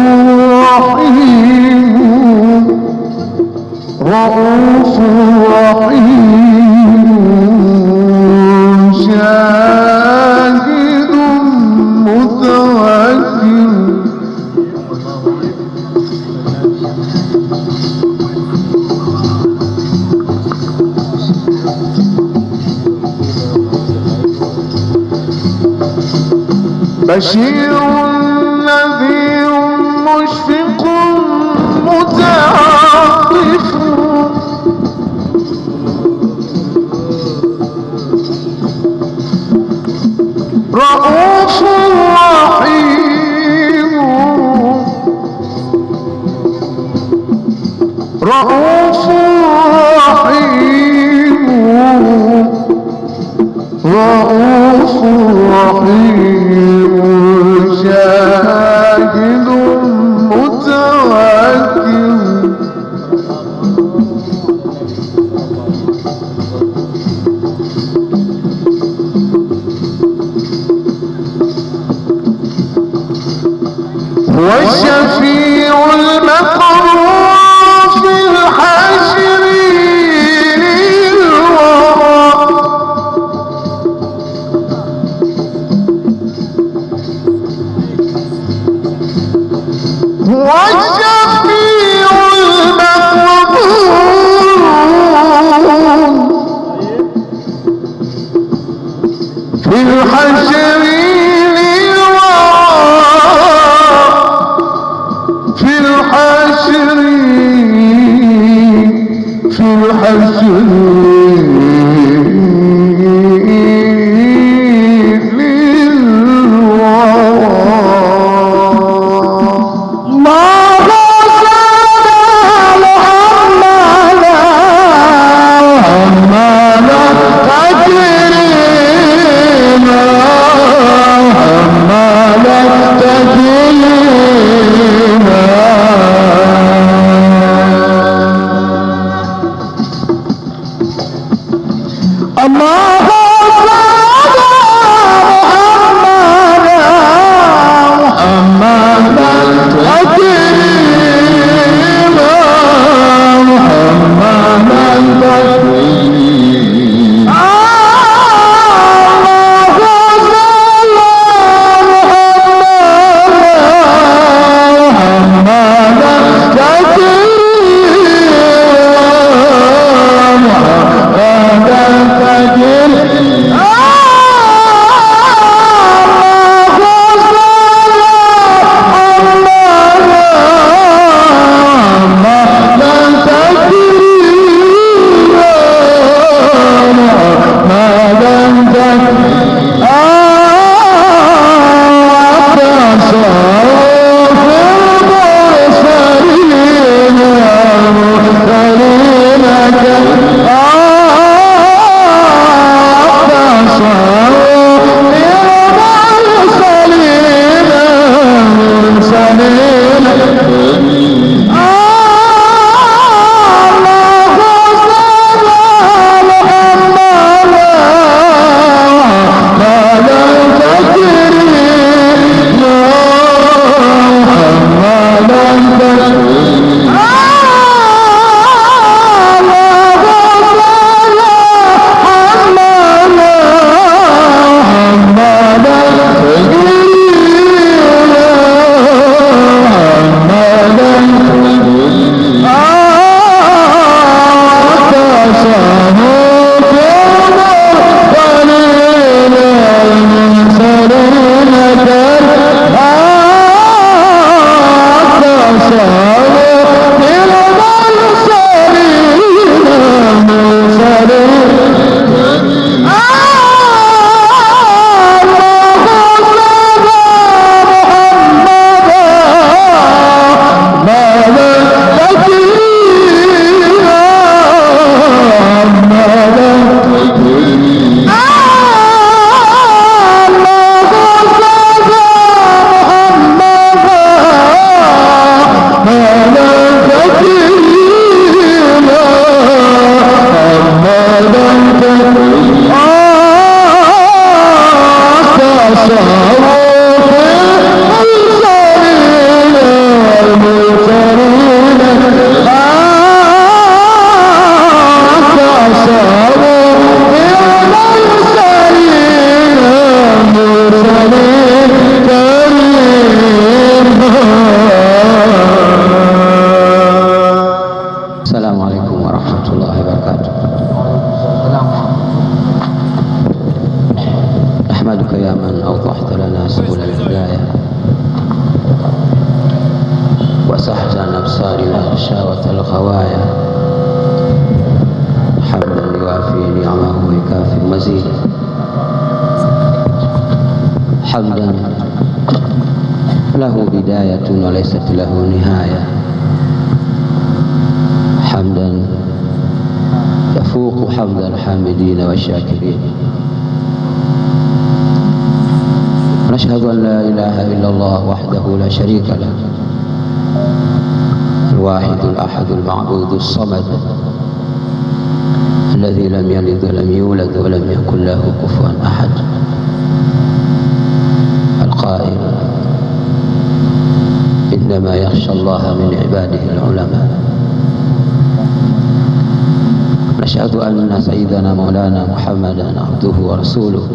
[SPEAKER 8] أن سيدنا مولانا محمدا عبده ورسوله.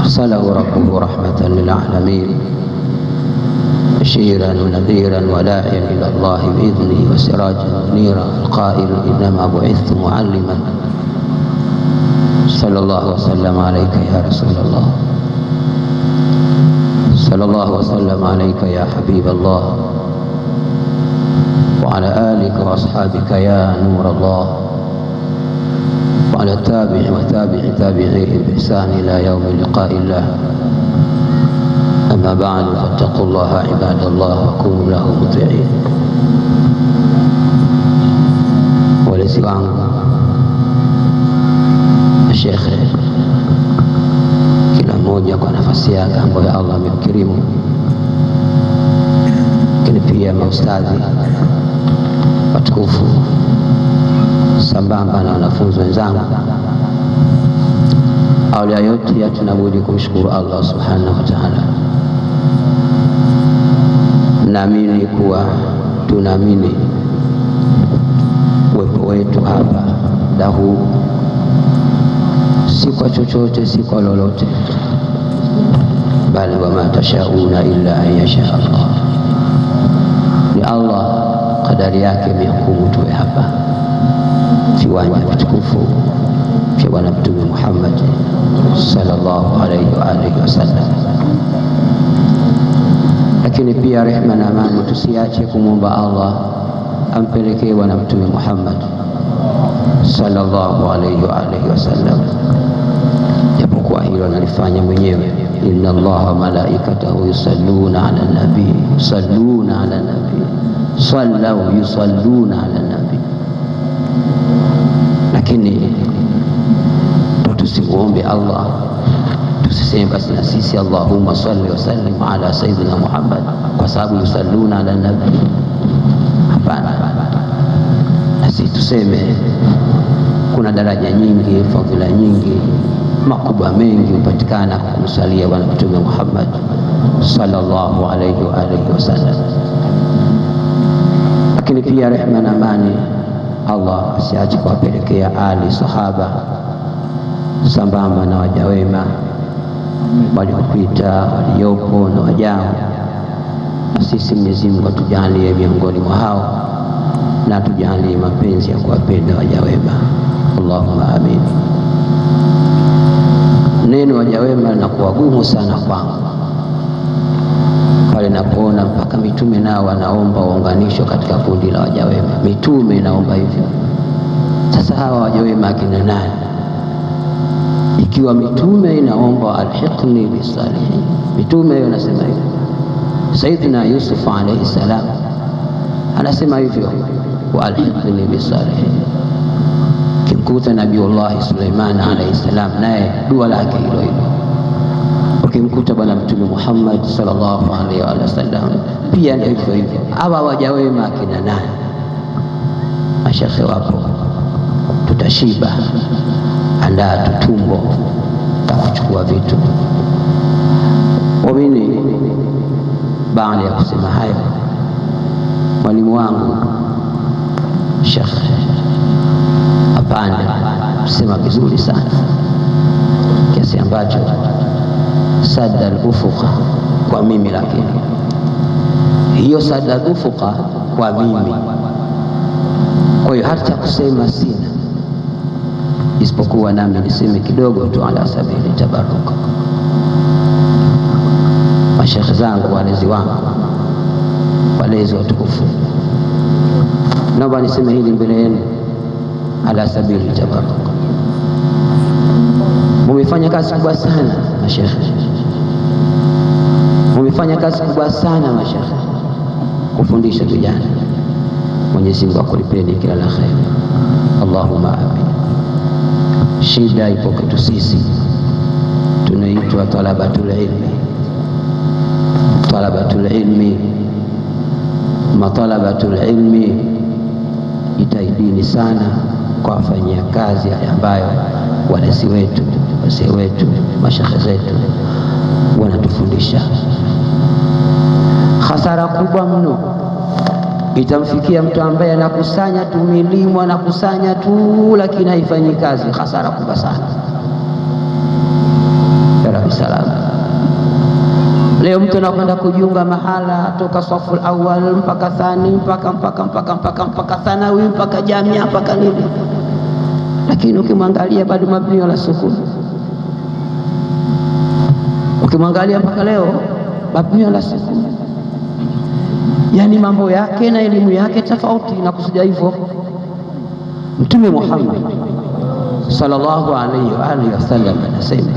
[SPEAKER 8] أرسله ربه رحمة للعالمين. بشيرا ونذيرا وداعيا إلى الله بإذنه وسراجا منيرا. القائل إنما بعثت معلما. صلى الله وسلم عليك يا رسول الله. صلى الله وسلم عليك يا حبيب الله. وعلى آلك وأصحابك يا نور الله. وعلى التابع وتابع تابعيه بإحسان إلى يوم لقاء الله. أما بعد فاتقوا الله عباد الله وكونوا له مطيعين. ولسيبان الشيخ كلا موجه ونفسي أكام يا الله من كريم كنفية مستاذي وتكوفوا sambamba na wanafunzi wenzangu. Awali ya yote hatunabudi kumshukuru Allah subhanahu wa ta'ala. Naamini kuwa tunaamini uwepo wetu hapa muda huu si kwa chochote, si kwa lolote, bali wama tashauna illa an yasha Allah, ni Allah kadari yake imehukumu tuwe hapa viwanja vitukufu vya Bwana Mtume Muhammad sallallahu alaihi wa alihi wasallam. Lakini pia rehma na amani tusiache kumwomba Allah ampelekee Bwana Mtume Muhammad sallallahu alaihi wa alihi wasallam, japokuwa hilo analifanya mwenyewe, inna Allaha malaikatahu yusalluna ala nabii yusalluna ala nabii sallau yusalluna ala lakini tusimuombe Allah, tusiseme basi na sisi Allahumma salli wa sallim ala sayyidina Muhammad kwa sababu yusalluna ala nabi. Hapana, na sisi tuseme kuna daraja nyingi, fadhila nyingi, makubwa mengi hupatikana kwa kumsalia Bwana Mtume Muhammad sallallahu alayhi wa alihi wasallam, lakini pia rehma na amani Allah asiache kuwapelekea ali sahaba sambamba na wajawema waliopita waliopo na wajao, na sisi Mwenyezi Mungu atujalie miongoni mwa hao na atujalie mapenzi ya kuwapenda wajawema Allahumma amin. Neno wajawema linakuwa gumu sana kwangu pale napoona mpaka mitume nao wanaomba waunganishwe katika kundi la wajawema. Mitume inaomba hivyo. Sasa hawa wajawema akina nani? Ikiwa mitume inaomba alhiqni bisalihin, mitume hiyo anasema hivyo. Saidina Yusuf alayhi salam anasema hivyo, wa alhiqni bisalihin. Kimkuta Nabiullahi Suleiman alayhi salam, naye dua lake hilo hilo ukimkuta Bwana Mtume Muhammad sallallahu alaihi wa sallam pia ndio hivyo hivyo. Hawa waja wema akina nani? Mashekhe wapo, tutashiba. Andaa tutumbo na kuchukua vitu wamini. Baada ya kusema hayo, mwalimu wangu Shekhe apande kusema vizuri sana kiasi ambacho sada al-ufuqa kwa mimi, lakini hiyo sada al-ufuqa kwa mimi. Kwa hiyo hata kusema sina isipokuwa nami niseme kidogo tu ala sabili tabaruka. Mashekhe zangu, walezi wangu, walezi watukufu, naomba niseme hili mbele yenu ala sabili tabaruka. Mumefanya kazi kubwa sana mashekhe, mumefanya kazi kubwa sana mashaka kufundisha vijana. Mwenyezi Mungu akulipeni kila la kheri, Allahumma amin. Shida ipo kwetu sisi, tunaitwa talabatul ilmi, talabatul ilmi, matalabatul ilmi. Jitahidini sana kwa wafanyia kazi haya ambayo walezi wetu, wazee wetu, mashekhe zetu wanatufundisha. Hasara kubwa mno itamfikia mtu ambaye anakusanya tu milimu, anakusanya tu, lakini haifanyi kazi. Hasara kubwa sana. Salaam. Leo mtu anakwenda kujiunga mahala toka safu awal mpaka thani mpaka mpaka mpaka mpaka mpaka thanawi mpaka jamia mpaka nini, lakini ukimwangalia bado mabnio la sukuni. Ukimwangalia mpaka leo mabnio la sukuni yaani mambo yake na elimu yake tofauti na kusudia hivyo. Mtume Muhammad sallallahu alaihi wa alihi wasallam anasema,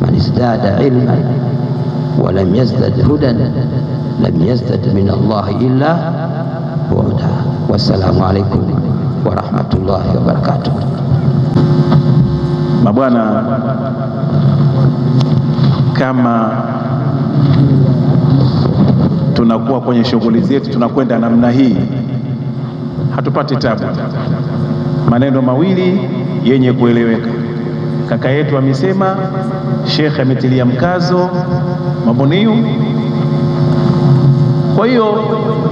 [SPEAKER 8] man izdada ilman wa lam yazdad hudan lam yazdad min Allahi illa huda. Wassalamu alaikum wa rahmatullahi wa barakatuh.
[SPEAKER 1] Mabwana, kama tunakuwa kwenye shughuli zetu tunakwenda namna hii, hatupati tabu. Maneno mawili yenye kueleweka. Kaka yetu amesema, shekhe ametilia mkazo mabuniu. Kwa hiyo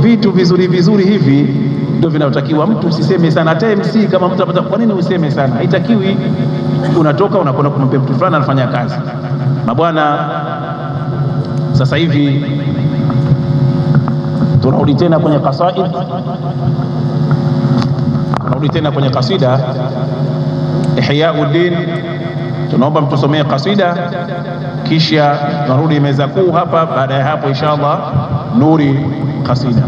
[SPEAKER 1] vitu vizuri vizuri hivi ndio vinavyotakiwa. Mtu usiseme sana, hata MC kama mtu apata, kwa nini useme sana? Haitakiwi. Unatoka unakwenda kumwambia mtu fulani anafanya kazi. Mabwana, sasa hivi tunarudi tena kwenye kasaid, narudi tena kwenye kasida Ihyauddin. Tunaomba mtusomee kasida, kisha tunarudi meza kuu hapa. Baada ya hapo, inshallah nuri kasida.